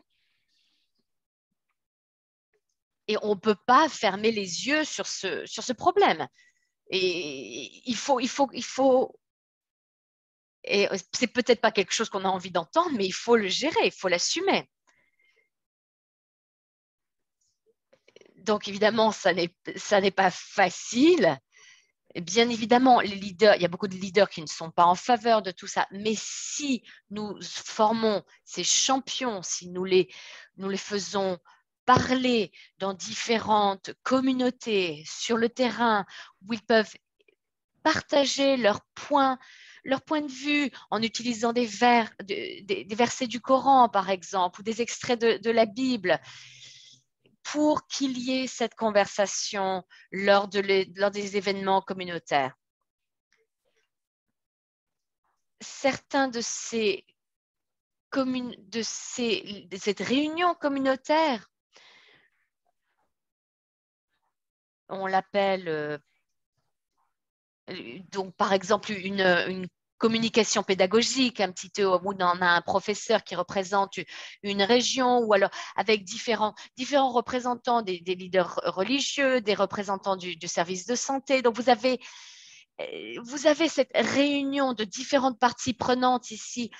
Et on ne peut pas fermer les yeux sur ce, sur ce problème. Et il faut, il faut, il faut et euh, c'est peut-être pas quelque chose qu'on a envie d'entendre, mais il faut le gérer, il faut l'assumer. Donc évidemment, ça n'est pas facile. Bien évidemment, il y a beaucoup de leaders qui ne sont pas en faveur de tout ça, mais si nous formons ces champions, si nous les, nous les faisons parler dans différentes communautés sur le terrain où ils peuvent partager leurs points leur point de vue en utilisant des, vers, des, versets du Coran, par exemple, ou des extraits de, la Bible, pour qu'il y ait cette conversation lors, de lors des événements communautaires. Certains de ces de, ces, cette réunion communautaire, on l'appelle euh, donc, par exemple, une, communication pédagogique, un petit peu où on a un professeur qui représente une région ou alors avec différents, représentants des, leaders religieux, des représentants du, service de santé. Donc, vous avez, euh, vous avez cette réunion de différentes parties prenantes ici.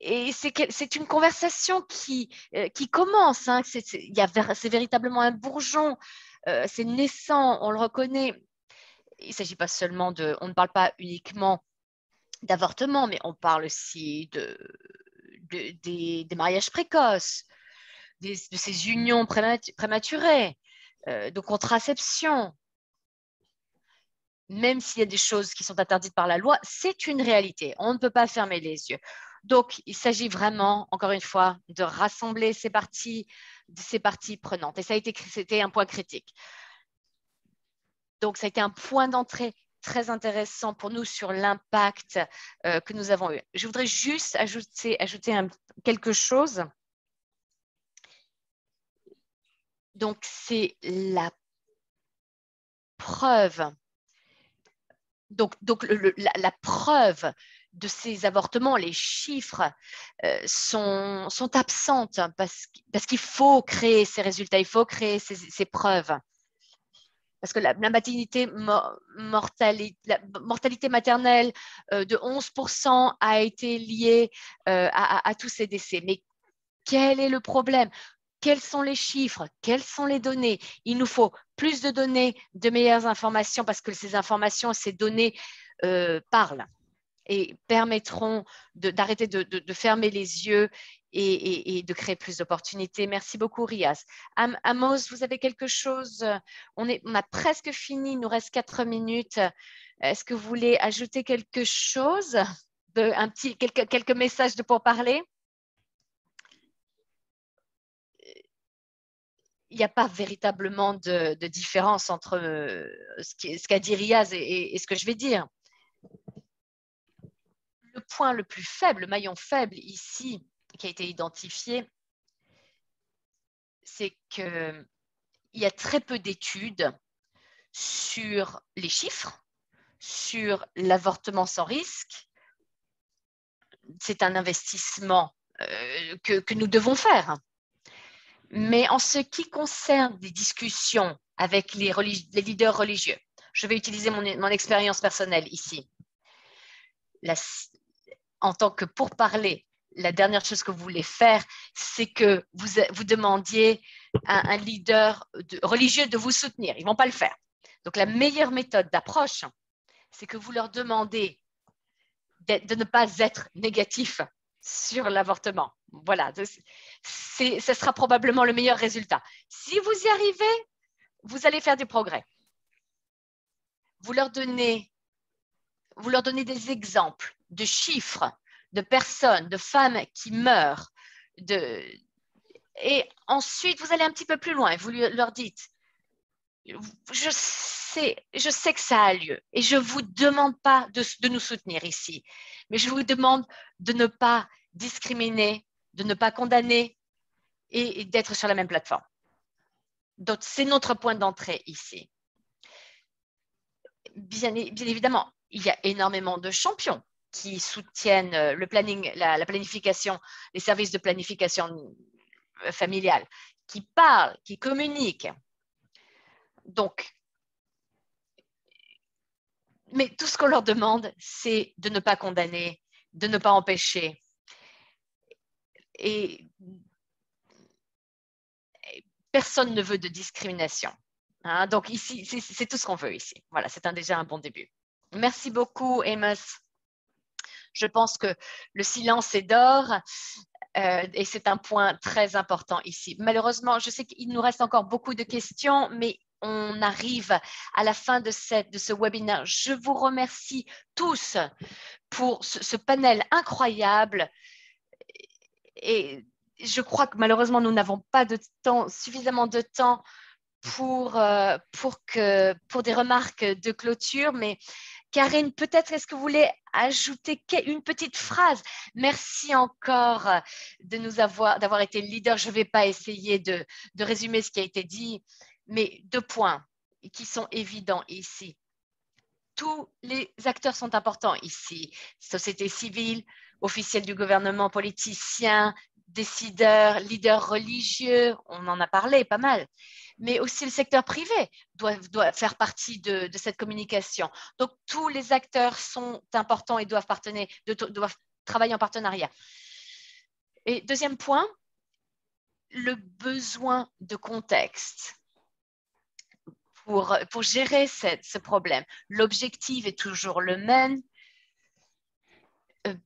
Et c'est une conversation qui, euh, qui commence. Hein. C'est véritablement un bourgeon. Euh, c'est naissant, on le reconnaît il ne s'agit pas seulement de, on ne parle pas uniquement d'avortement, mais on parle aussi de, des, mariages précoces, de ces unions prématurées, euh, de contraception. Même s'il y a des choses qui sont interdites par la loi, c'est une réalité. On ne peut pas fermer les yeux. Donc, il s'agit vraiment, encore une fois, de rassembler ces parties, ces parties prenantes. Et ça a été, c'était un point critique. Donc, ça a été un point d'entrée très intéressant pour nous sur l'impact euh, que nous avons eu. Je voudrais juste ajouter, ajouter quelque chose. Donc, c'est la preuve. Donc, donc la, preuve de ces avortements, les chiffres euh, sont, sont absentes parce, parce qu'il faut créer ces résultats, il faut créer ces, ces preuves. Parce que la, mortalité maternelle euh, de 11% a été liée euh, à, tous ces décès. Mais quel est le problème? Quels sont les chiffres? Quelles sont les données? Il nous faut plus de données, de meilleures informations, parce que ces informations, ces données euh, parlent et permettront d'arrêter de, fermer les yeux et, de créer plus d'opportunités. Merci beaucoup, Riaz. Amos, vous avez quelque chose? On, est, on a presque fini, il nous reste quatre minutes. Est-ce que vous voulez ajouter quelque chose, de, un petit, quelques, quelques messages de parler il n'y a pas véritablement de, différence entre euh, ce qu'a dit Riaz et, ce que je vais dire. Le point le plus faible, le maillon faible ici, qui a été identifié, c'est qu'il y a très peu d'études sur les chiffres, sur l'avortement sans risque. C'est un investissement euh, que, nous devons faire. Mais en ce qui concerne des discussions avec les, leaders religieux, je vais utiliser mon, mon expérience personnelle ici. en tant que pour parler la dernière chose que vous voulez faire, c'est que vous, vous demandiez à un leader religieux de vous soutenir. Ils ne vont pas le faire. Donc, la meilleure méthode d'approche, c'est que vous leur demandez de, ne pas être négatif sur l'avortement. Voilà, ce sera probablement le meilleur résultat. Si vous y arrivez, vous allez faire du progrès. Vous leur donnez, vous leur donnez des exemples de chiffres de personnes, de femmes qui meurent. Et ensuite, vous allez un petit peu plus loin et vous leur dites, je sais, que ça a lieu et je ne vous demande pas de, nous soutenir ici, mais je vous demande de ne pas discriminer, de ne pas condamner et, d'être sur la même plateforme. Donc, c'est notre point d'entrée ici. Bien, évidemment, il y a énormément de champions qui soutiennent euh, le planning, la, planification, les services de planification euh, familiale, qui parlent, qui communiquent. Donc, mais tout ce qu'on leur demande, c'est de ne pas condamner, de ne pas empêcher. Et personne ne veut de discrimination. Hein. Donc ici, c'est tout ce qu'on veut ici. Voilà, c'est déjà un bon début. Merci beaucoup, Amos. Je pense que le silence est d'or. Euh, et c'est un point très important ici. Malheureusement, je sais qu'il nous reste encore beaucoup de questions, mais on arrive à la fin de, ce webinaire. Je vous remercie tous pour ce, panel incroyable. Et je crois que malheureusement, nous n'avons pas de temps, suffisamment de temps pour, euh, pour, que, pour des remarques de clôture, mais Karine, peut-être est-ce que vous voulez ajouter une petite phrase Merci encore euh, de nous avoir d'avoir été leader. Je ne vais pas essayer de, résumer ce qui a été dit, mais deux points qui sont évidents ici. Tous les acteurs sont importants ici. Société civile, officiels du gouvernement, politiciens, décideurs, leaders religieux, on en a parlé pas mal mais aussi le secteur privé doit, faire partie de, cette communication. Donc, tous les acteurs sont importants et doivent, doivent travailler en partenariat. Et deuxième point, le besoin de contexte. Pour, gérer ce problème, l'objectif est toujours le même,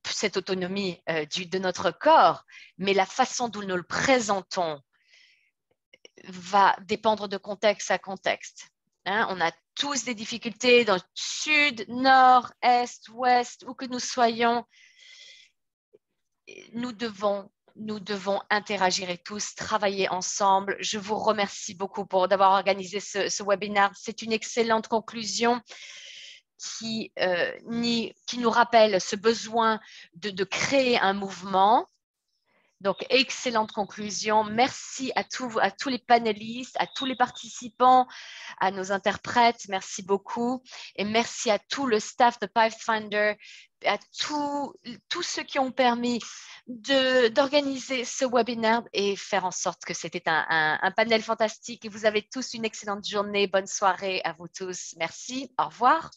cette autonomie euh, de notre corps, mais la façon dont nous le présentons va dépendre de contexte à contexte. Hein. on a tous des difficultés dans le sud, nord, est, ouest, où que nous soyons. Nous devons, nous devons interagir et tous travailler ensemble. Je vous remercie beaucoup pour d'avoir organisé ce, webinaire. C'est une excellente conclusion. Qui, euh, qui, nous rappelle ce besoin de, créer un mouvement Donc, excellente conclusion. Merci à, tous, à tous les panélistes, à tous les participants, à nos interprètes. Merci beaucoup. Et merci à tout le staff de Pathfinder, à tous ceux qui ont permis d'organiser ce webinaire et faire en sorte que c'était un, un panel fantastique. Et vous avez tous une excellente journée. Bonne soirée à vous tous. Merci. Au revoir.